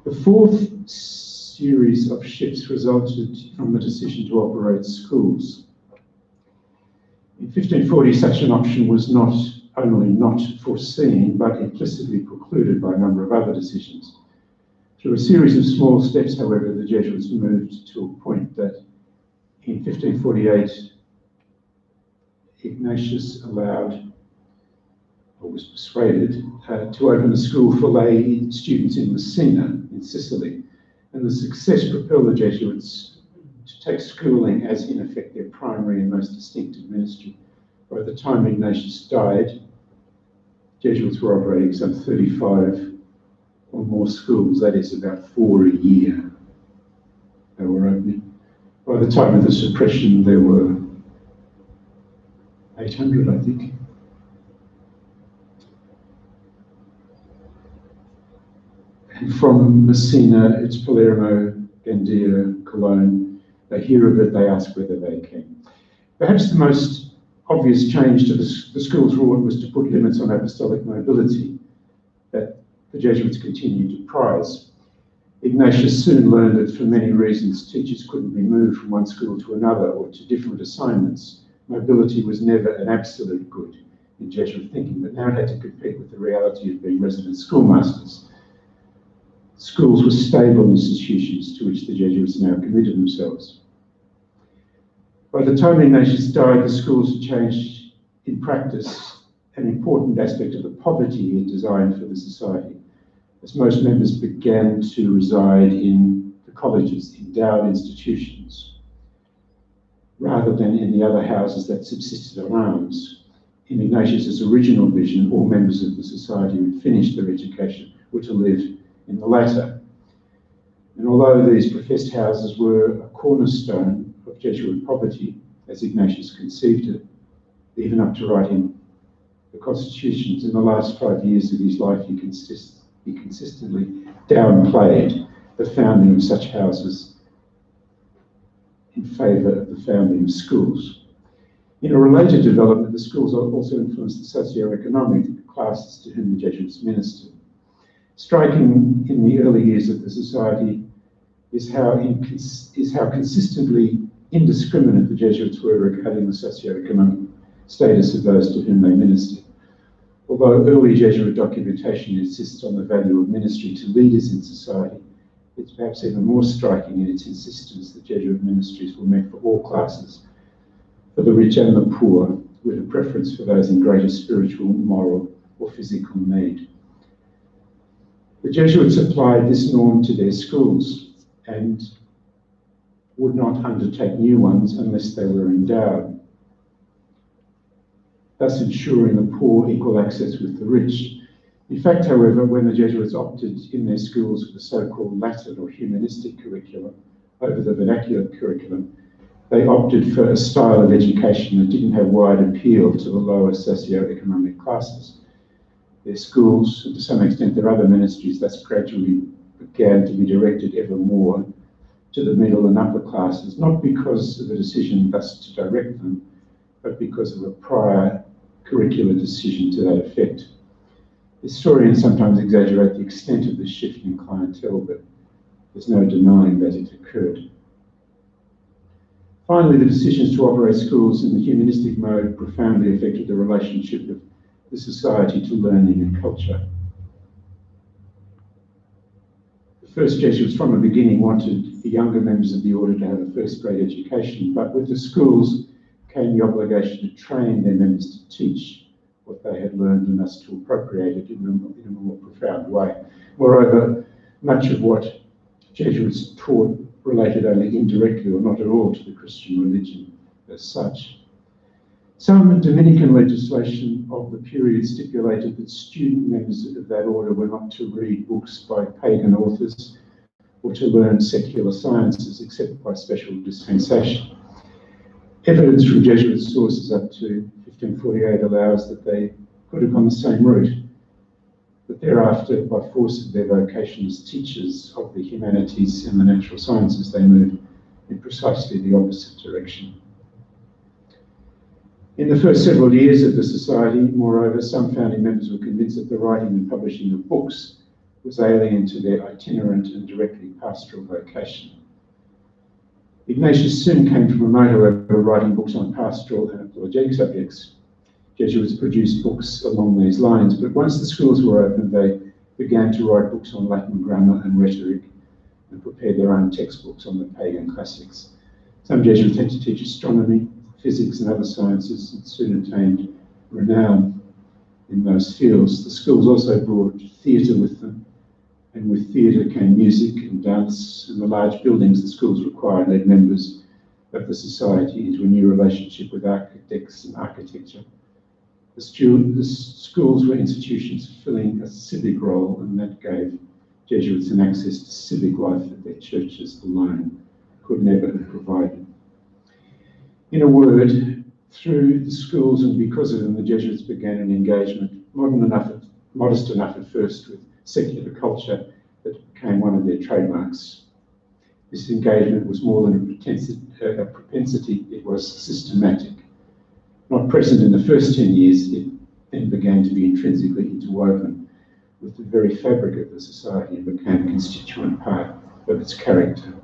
The fourth series of ships resulted from the decision to operate schools. In 1540, such an option was not only not foreseen, but implicitly precluded by a number of other decisions. Through a series of small steps, however, the Jesuits moved to a point that in 1548, Ignatius allowed, or was persuaded, uh, to open a school for lay students in Messina, in Sicily. And the success propelled the Jesuits take schooling as, in effect, their primary and most distinctive ministry. By the time Ignatius died, Jesuits were operating some 35 or more schools, that is about four a year they were opening. By the time of the suppression, there were 800, I think. And from Messina, it's Palermo, Gandia, Cologne, They hear of it, they ask whether they can. Perhaps the most obvious change to the, the school's rule was to put limits on apostolic mobility that the Jesuits continued to prize. Ignatius soon learned that for many reasons teachers couldn't be moved from one school to another or to different assignments. Mobility was never an absolute good in Jesuit thinking, but now it had to compete with the reality of being resident schoolmasters. Schools were stable institutions to which the Jesuits now committed themselves. By the time Ignatius died, the schools had changed in practice an important aspect of the poverty he had designed for the society, as most members began to reside in the colleges, endowed institutions, rather than in the other houses that subsisted on alms. In Ignatius's original vision, all members of the society who finished their education were to live in the latter. And although these professed houses were a cornerstone of Jesuit property as Ignatius conceived it, even up to writing the constitutions in the last five years of his life, he, consist, he consistently downplayed the founding of such houses in favour of the founding of schools. In a related development, the schools also influenced the socio-economic classes to whom the Jesuits ministered. Striking in the early years of the society is how, is how consistently indiscriminate the Jesuits were regarding the socio-economic status of those to whom they ministered. Although early Jesuit documentation insists on the value of ministry to leaders in society, it's perhaps even more striking in its insistence that Jesuit ministries were meant for all classes, for the rich and the poor, with a preference for those in greater spiritual, moral, or physical need. The Jesuits applied this norm to their schools and would not undertake new ones unless they were endowed, thus ensuring the poor equal access with the rich. In fact, however, when the Jesuits opted in their schools for the so-called Latin or humanistic curriculum over the vernacular curriculum, they opted for a style of education that didn't have wide appeal to the lower socio-economic classes their schools, and to some extent their other ministries, thus gradually began to be directed ever more to the middle and upper classes, not because of a decision thus to direct them, but because of a prior curricular decision to that effect. Historians sometimes exaggerate the extent of this shift in clientele, but there's no denying that it occurred. Finally, the decisions to operate schools in the humanistic mode profoundly affected the relationship of the society to learning and culture. The first Jesuits from the beginning wanted the younger members of the order to have a first grade education, but with the schools came the obligation to train their members to teach what they had learned and thus to appropriate it in a, in a more profound way. Moreover, much of what Jesuits taught related only indirectly or not at all to the Christian religion as such. Some Dominican legislation of the period stipulated that student members of that order were not to read books by pagan authors or to learn secular sciences except by special dispensation. Evidence from Jesuit sources up to 1548 allows that they could have gone the same route, but thereafter, by force of their vocation as teachers of the humanities and the natural sciences, they moved in precisely the opposite direction. In the first several years of the Society, moreover, some founding members were convinced that the writing and publishing of books was alien to their itinerant and directly pastoral vocation. Ignatius soon came to promote, however, writing books on pastoral and apologetic subjects. Jesuits produced books along these lines, but once the schools were opened, they began to write books on Latin grammar and rhetoric and prepared their own textbooks on the pagan classics. Some Jesuits had to teach astronomy, physics and other sciences and soon attained renown in those fields. The schools also brought theatre with them, and with theatre came music and dance, and the large buildings the schools required led members of the society into a new relationship with architects and architecture. The, student, the schools were institutions filling a civic role, and that gave Jesuits an access to civic life that their churches alone could never have provided. In a word, through the schools and because of them, the Jesuits began an engagement, modern enough, modest enough at first, with secular culture that became one of their trademarks. This engagement was more than a propensity, uh, a propensity, it was systematic. Not present in the first 10 years, it then began to be intrinsically interwoven with the very fabric of the society and became a constituent part of its character.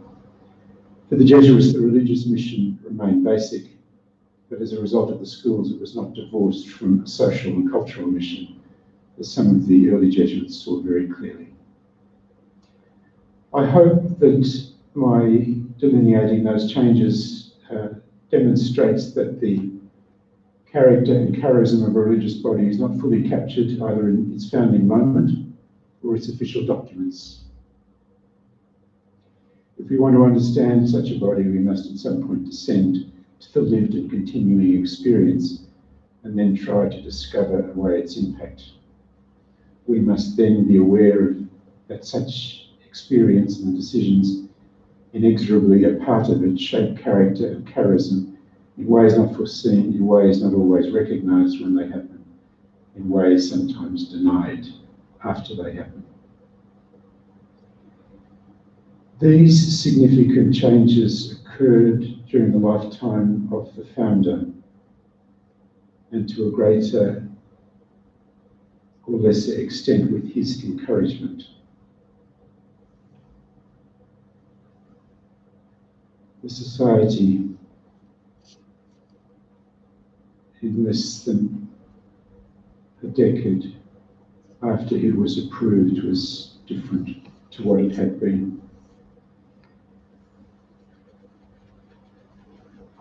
For the Jesuits, the religious mission remained basic, but as a result of the schools, it was not divorced from a social and cultural mission, as some of the early Jesuits saw very clearly. I hope that my delineating those changes uh, demonstrates that the character and charism of a religious body is not fully captured either in its founding moment or its official documents. If we want to understand such a body, we must at some point descend to the lived and continuing experience and then try to discover away its impact. We must then be aware of that such experience and decisions inexorably a part of it shape character and charism in ways not foreseen, in ways not always recognized when they happen, in ways sometimes denied after they happen. These significant changes occurred during the lifetime of the founder and to a greater or lesser extent with his encouragement. The society in less than a decade after it was approved was different to what it had been.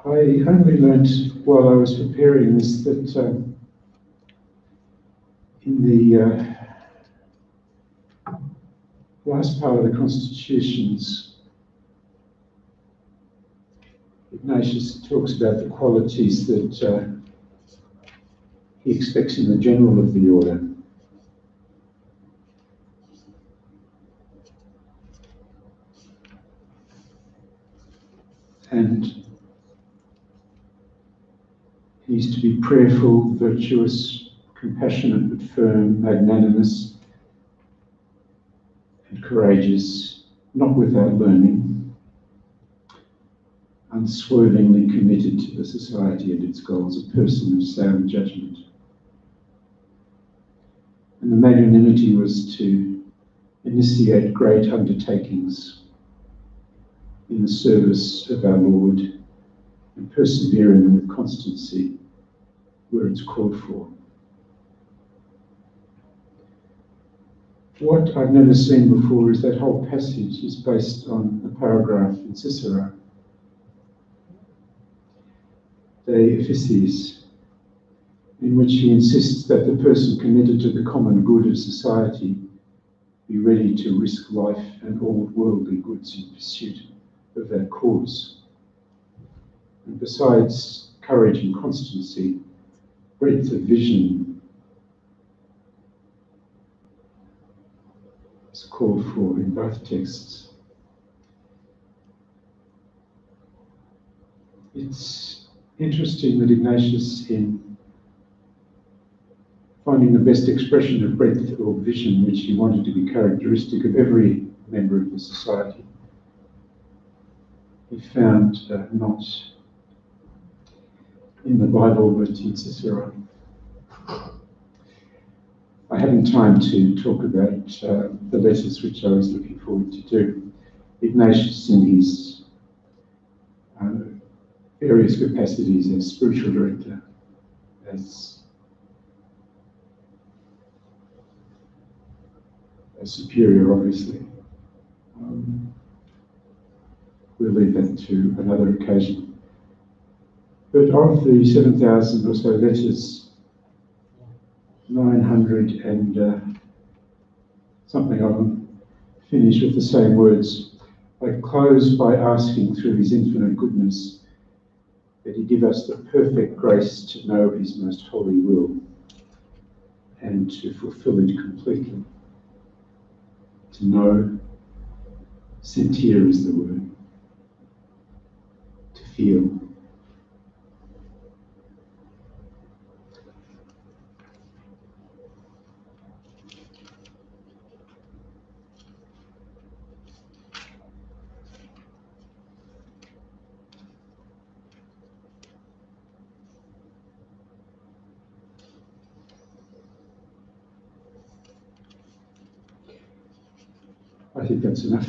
I only learnt while I was preparing this that um, in the uh, last part of the constitutions, Ignatius talks about the qualities that uh, he expects in the general of the order. And he's to be prayerful, virtuous, compassionate but firm, magnanimous, and courageous, not without learning, unswervingly committed to the society and its goals, a person of sound judgment. And the magnanimity was to initiate great undertakings in the service of our Lord and persevering with constancy where it's called for. What I've never seen before is that whole passage is based on a paragraph in Cicero, De Officiis, in which he insists that the person committed to the common good of society be ready to risk life and all worldly goods in pursuit of that cause. And besides courage and constancy, breadth of vision is called for in both texts. It's interesting that Ignatius, in finding the best expression of breadth or vision, which he wanted to be characteristic of every member of the society, he found uh, not in the Bible but in Cicero. I haven't time to talk about uh, the letters which I was looking forward to do. Ignatius, in his uh, various capacities as spiritual director, as a superior, obviously. Um, we'll leave that to another occasion. But of the 7,000 or so letters, 900 and uh, something of them finish with the same words. I close by asking through his infinite goodness that he give us the perfect grace to know his most holy will and to fulfill it completely. To know, sentir is the word, to feel. I think that's enough.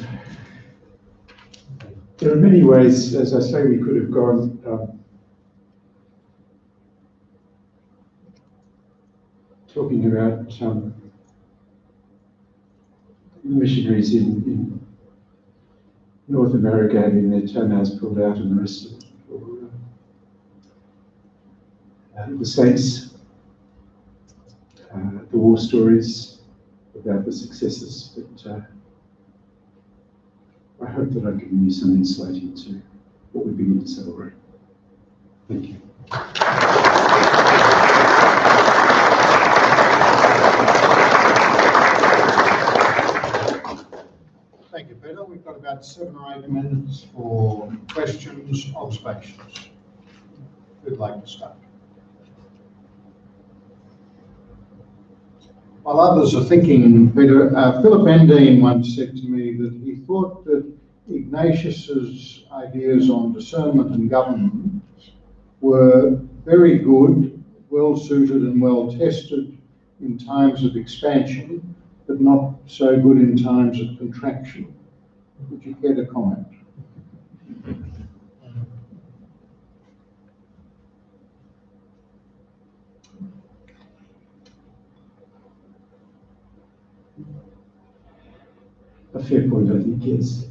There are many ways, as I say, we could have gone. Um, talking about um, missionaries in, in North America having their toenails pulled out and arrested, or uh, the saints, uh, the war stories about the successes, but uh, I hope that I've given you some insight into what we begin to celebrate. Thank you. Thank you, Peter. We've got about seven or eight minutes for questions, observations. Who'd like to start? While others are thinking, Peter, uh, Philip Endean once said to me that he thought that Ignatius's ideas on discernment and government were very good, well suited and well tested in times of expansion, but not so good in times of contraction. Would you care to comment? A fair point, I think, yes.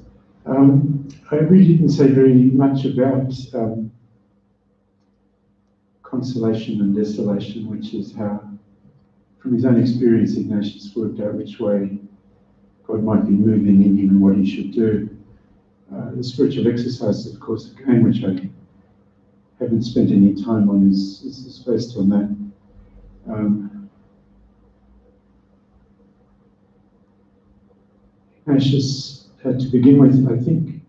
Um, I really didn't say very much about um, consolation and desolation, which is how, from his own experience, Ignatius worked out which way God might be moving in him and what he should do. Uh, the spiritual exercises, of course, again, which I haven't spent any time on, is, is, is based on that. Um, Ignatius, uh, to begin with, I think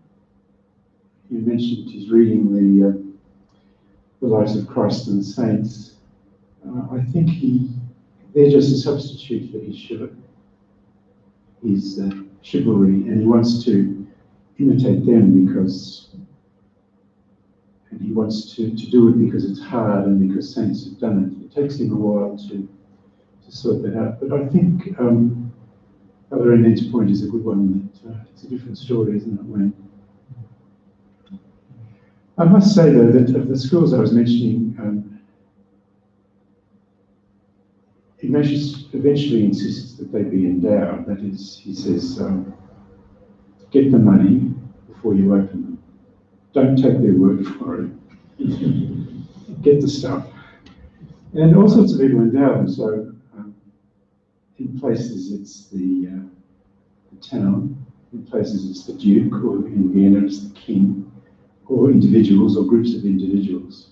you mentioned his reading the, uh, the lives of Christ and the saints. Uh, I think he, they're just a substitute for his chivalry, his uh, chivalry, and he wants to imitate them because, and he wants to, to do it because it's hard and because saints have done it. It takes him a while to, to sort that out. But I think um, Brother Endean's point is a good one. That, uh, it's a different story, isn't it, Wayne? I must say, though, that of the schools I was mentioning, um, Ignatius eventually insists that they be endowed. That is, he says, um, get the money before you open them. Don't take their word for it. get the stuff. And all sorts of people endow them. So in places it's the, uh, the town, in places it's the duke, or in Vienna it's the king or individuals or groups of individuals.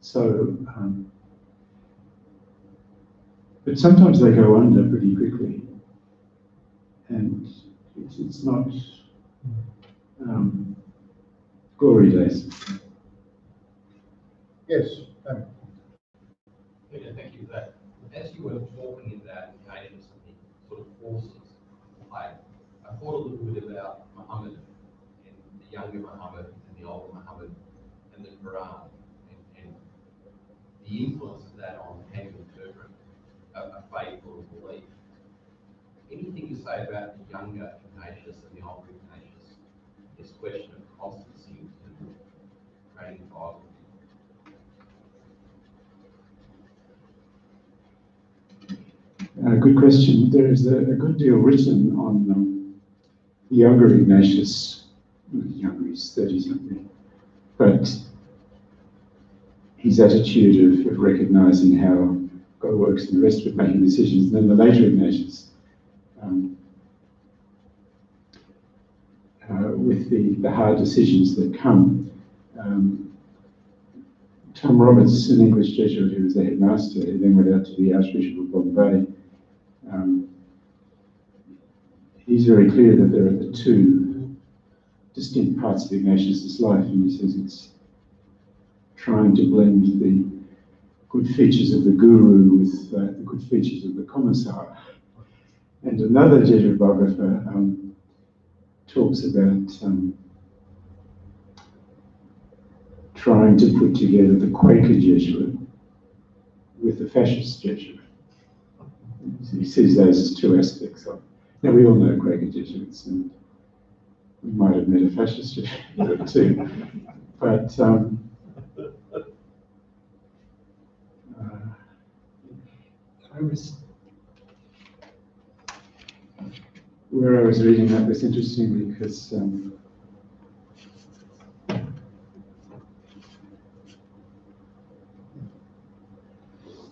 So, um, but sometimes they go under pretty quickly, and it's, it's not um, glory days. Yes, Tony. Peter, thank you for that. As you were talking about Ignatius and the sort of forces, I, thought a little bit about Muhammad and the younger Muhammad and the older Muhammad and the Quran and, and the influence of that on how you interpret a, a faith or a belief. Anything you say about the younger Ignatius and the older Ignatius, this question of constancy and training Bible. Uh, good question. There is a, a good deal written on um, the younger Ignatius. Younger, he's 30 something. But his attitude of, of recognizing how God works and the rest of it, making decisions. And then the later Ignatius, um, uh, with the, the hard decisions that come. Um, Tom Roberts, an English Jesuit who was the headmaster, he then went out to the Archbishop of Bombay. Um, he's very clear that there are the two distinct parts of Ignatius's life, and he says it's trying to blend the good features of the guru with uh, the good features of the commissar. And another Jesuit biographer um, talks about um, trying to put together the Quaker Jesuit with the fascist Jesuit. He sees those as two aspects of. Now, we all know Quaker Jesuits, and we might have met a fascist or two, but um, uh, I was where I was reading that was interesting because um,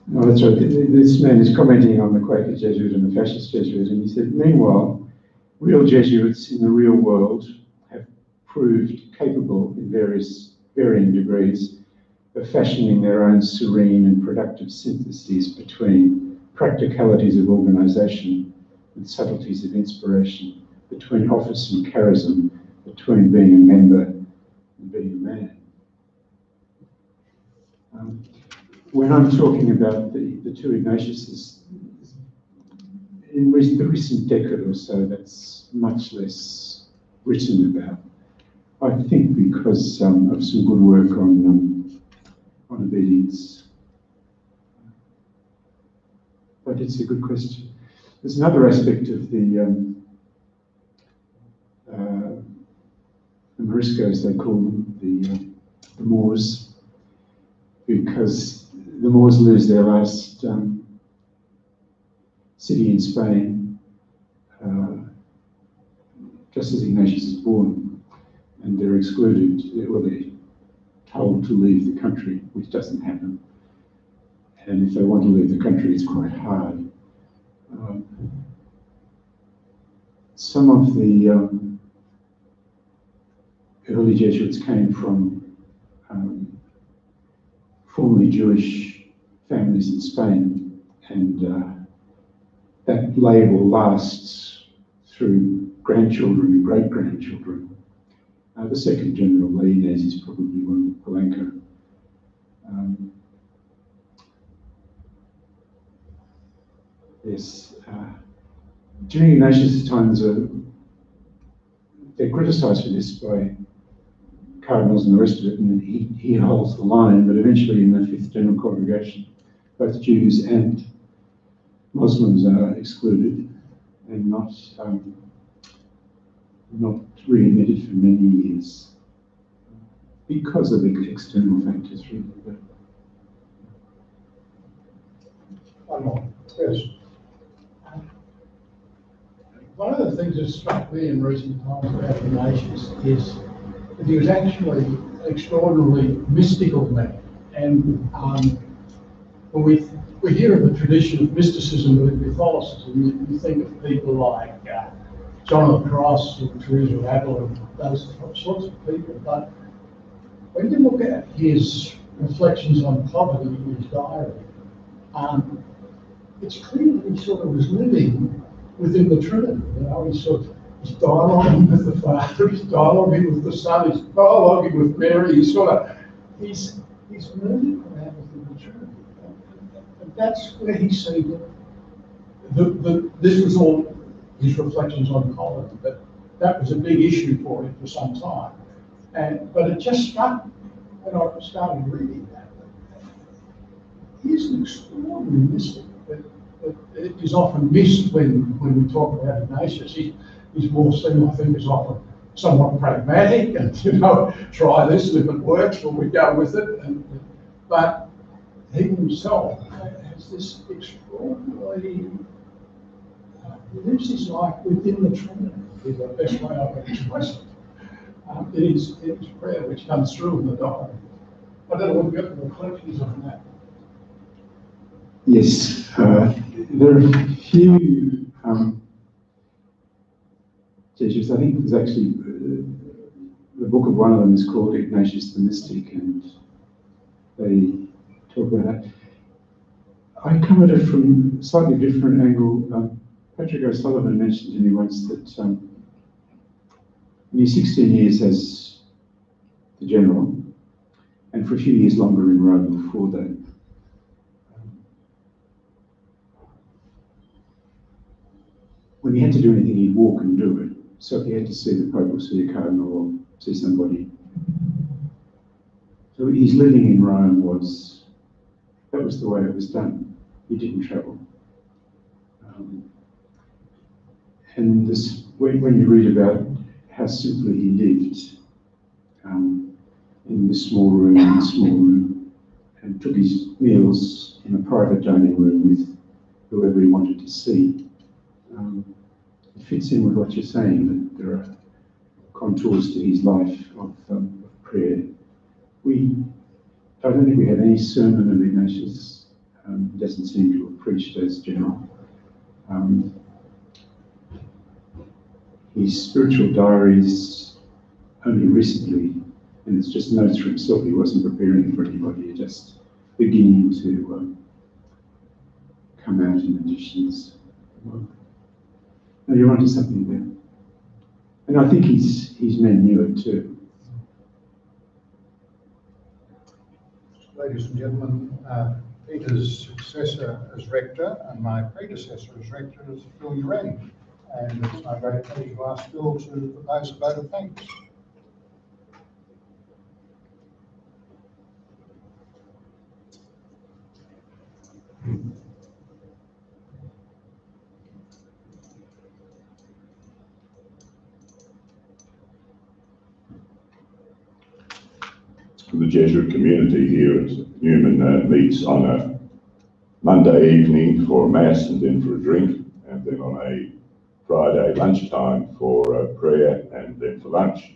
no, that's right. th- th- This man is commenting on the Quaker Jesuit and the fascist Jesuit, and he said, meanwhile, real Jesuits in the real world have proved capable in various varying degrees of fashioning their own serene and productive syntheses between practicalities of organisation and subtleties of inspiration, between office and charism, between being a member and being a man. Um, when I'm talking about the, the two Ignatiuses, in the recent decade or so, that's much less written about. I think because um, of some good work on um, on obedience. But it's a good question. There's another aspect of the um, uh, the Moriscos, they call them the, uh, the Moors, because the Moors lose their last um, city in Spain uh, just as Ignatius is born, and they're excluded, well, they're told to leave the country, which doesn't happen. And if they want to leave the country, it's quite hard. Um, some of the um, early Jesuits came from formerly Jewish families in Spain, and uh, that label lasts through grandchildren and great grandchildren. Uh, the second general Laínez is probably one of Polanco. Um, yes, uh, during Ignatius' times, uh, they're criticised for this by cardinals and the rest of it, and he, he holds the line, but eventually in the Fifth General Congregation, both Jews and Muslims are excluded and not um, not readmitted for many years because of ex- external factors, really. One more, yes. One of the things that struck me in recent times about the Ignatius is he was actually an extraordinarily mystical man. And um, when we, we hear of the tradition of mysticism within Catholicism, you, think of people like uh, John of the Cross and Teresa of Avila and those sorts of people. But when you look at his reflections on poverty in his diary, um, it's clear that he sort of was living within the Trinity. You know, he's sort of he's dialoguing with the Father, he's dialoguing with the Son, he's dialoguing with Mary. He's sort of he's he's moving around the Trinity, and, that's where he seemed. The, the, this was all his reflections on Colin, but that was a big issue for him for some time. And but it just struck me when I started reading that. He's an extraordinary mystic that, that is often missed when, when we talk about Ignatius. He, he's more seen, I think, as often somewhat pragmatic and, you know, try this, and if it works, well, we go with it. And, but he himself has this extraordinary, uh, lives his life within the Trinity, is the best way I can express it. Um, it is, it is prayer which comes through in the diary. I don't know what your reflections on that. yes, uh, there are a few um, Jesuits. I think there's actually uh, the book of one of them is called Ignatius the Mystic, and they talk about that. I come at it from a slightly different angle. Um, Patrick O'Sullivan mentioned to me once that um, in his 16 years as the general, and for a few years longer in Rome before that, when he had to do anything, he'd walk and do it. So he had to see the Pope or see a cardinal or see somebody. So his living in Rome was, that was the way it was done. He didn't travel. Um, and this, when, when you read about how simply he lived, um, in this small room, in this small room, and took his meals in a private dining room with whoever he wanted to see. Um, fits in with what you're saying, that there are contours to his life of, um, of prayer. We, I don't think we have any sermon of Ignatius. Um, he doesn't seem to have preached as general. Um, his spiritual diaries only recently, and it's just notes for himself. He wasn't preparing for anybody. Just beginning to um, come out in editions. You're onto something there. And I think his, his men knew it too. Ladies and gentlemen, uh, Peter's successor as rector and my predecessor as rector is Phil Uren. And it's my great pleasure to ask Phil to propose a vote of thanks. The Jesuit community here at Newman uh, meets on a Monday evening for a mass and then for a drink, and then on a Friday lunchtime for uh, prayer and then for lunch.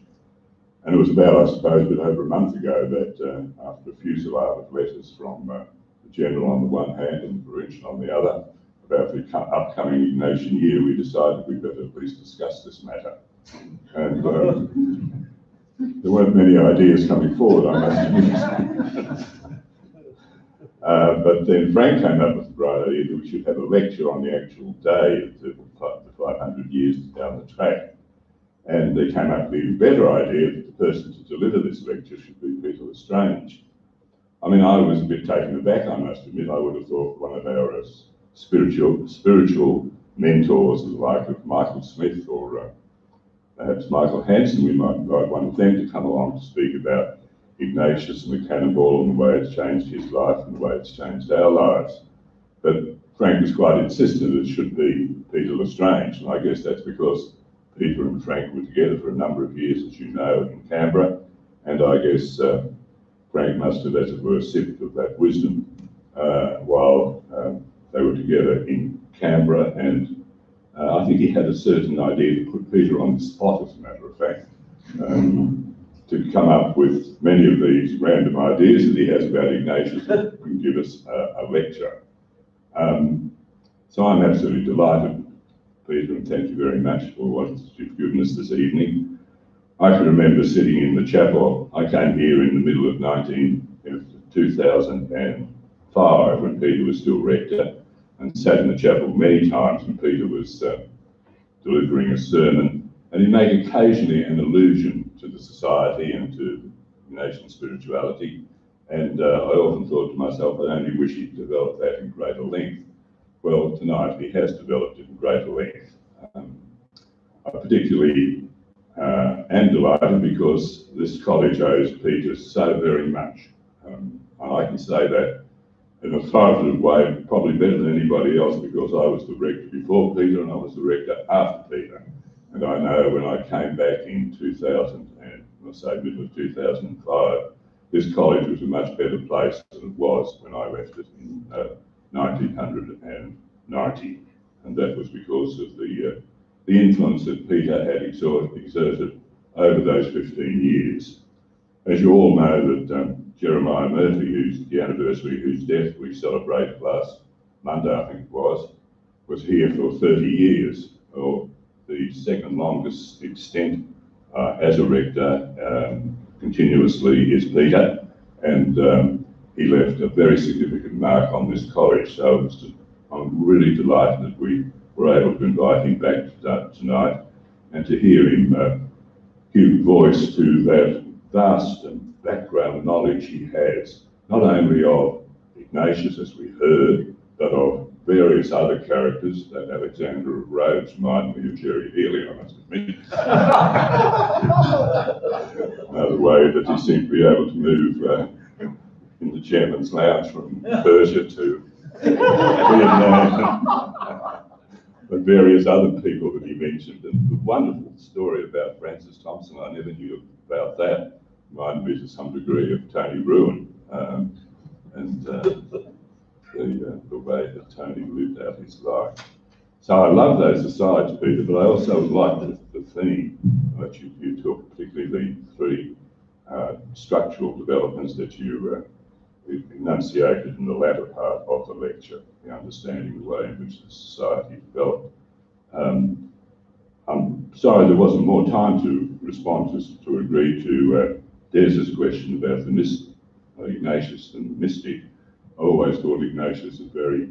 And it was about, I suppose, a bit over a month ago that uh, after a fusillade of letters from uh, the General on the one hand and the Provincial on the other about the upcoming Ignatian year, we decided we'd better at least discuss this matter. And um, there weren't many ideas coming forward, I must admit. Uh, but then Frank came up with the bright idea that we should have a lecture on the actual day of the, the 500 years down the track. And they came up with the even better idea that the person to deliver this lecture should be Peter L'Estrange. I mean, I was a bit taken aback, I must admit. I would have thought one of our uh, spiritual, spiritual mentors, the like of Michael Smith or uh, perhaps Michael Hansen, we might invite one of them to come along to speak about Ignatius and the cannonball and the way it's changed his life and the way it's changed our lives. But Frank was quite insistent it should be Peter L'Estrange, and I guess that's because Peter and Frank were together for a number of years, as you know, in Canberra, and I guess uh, Frank must have, as it were, sipped of that wisdom uh, while um, they were together in Canberra, and uh, I think he had a certain idea to put Peter on the spot, as a matter of fact, um, to come up with many of these random ideas that he has about Ignatius and give us a, a lecture. Um, so I'm absolutely delighted, Peter, and thank you very much for what you've given us this evening. I can remember sitting in the chapel. I came here in the middle of 19, 2005 when Peter was still rector and sat in the chapel many times when Peter was uh, delivering a sermon. And he made occasionally an allusion to the society and to Ignatian spirituality. And uh, I often thought to myself, I only wish he'd developed that in greater length. Well, tonight he has developed it in greater length. Um, I particularly uh, am delighted because this college owes Peter so very much. Um, and I can say that in a authoritative way, probably better than anybody else because I was the rector before Peter and I was the rector after Peter. And I know when I came back in 2000, and let's say middle of 2005, this college was a much better place than it was when I left it in uh, 1990. And that was because of the, uh, the influence that Peter had exerted over those 15 years. As you all know that um, Jeremiah Murphy, who's the anniversary whose death we celebrated last Monday, I think it was, was here for 30 years, or the second longest extent uh, as a rector um, continuously is Peter, and um, he left a very significant mark on this college. So just, I'm really delighted that we were able to invite him back to, tonight and to hear him uh, give voice to that vast and background knowledge he has, not only of Ignatius, as we heard, but of various other characters. That Alexander of Rhodes reminded me of Jerry Healy, I must admit. uh, the way that he seemed to be able to move uh, in the chairman's lounge from Persia to Vietnam. but various other people that he mentioned. And the wonderful story about Francis Thompson, I never knew about that. Reminded me to some degree of Tony Ruin. Um, and uh, the, uh, the way that Tony lived out his life. So I love those asides, Peter, but I also like the, the theme that you, you took, particularly the three uh, structural developments that you uh, enunciated in the latter part of the lecture, the understanding the way in which the society developed. Um, I'm sorry there wasn't more time to respond to, to agree to uh, Des's question about the myst- uh, Ignatius and the mystic. I always thought Ignatius was very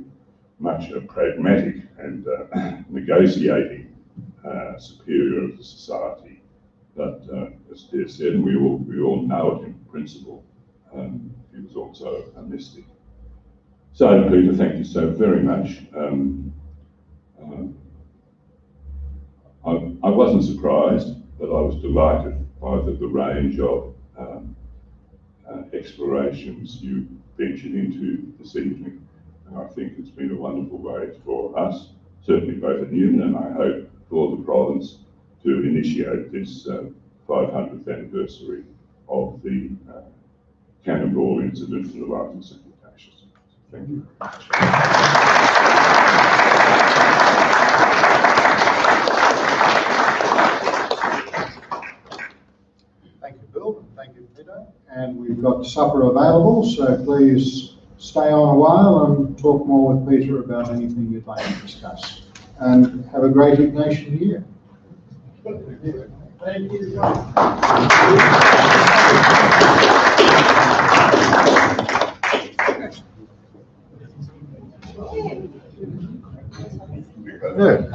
much a pragmatic and uh, negotiating uh, superior of the society. But uh, as Des said, we all, we all know it in principle, um, he was also a mystic. So, Peter, thank you so very much. Um, um, I, I wasn't surprised, but I was delighted by the, the range of um, uh, explorations you ventured into this evening. And I think it's been a wonderful way for us, certainly both at Newman and I hope for the province, to initiate this uh, 500th anniversary of the uh, cannonball incident in the of St. Thank you. Thank you, Bill, and thank you, Peter. And we've got supper available, so please stay on a while and talk more with Peter about anything you'd like to discuss. And have a great Ignatian year. Thank you. Good.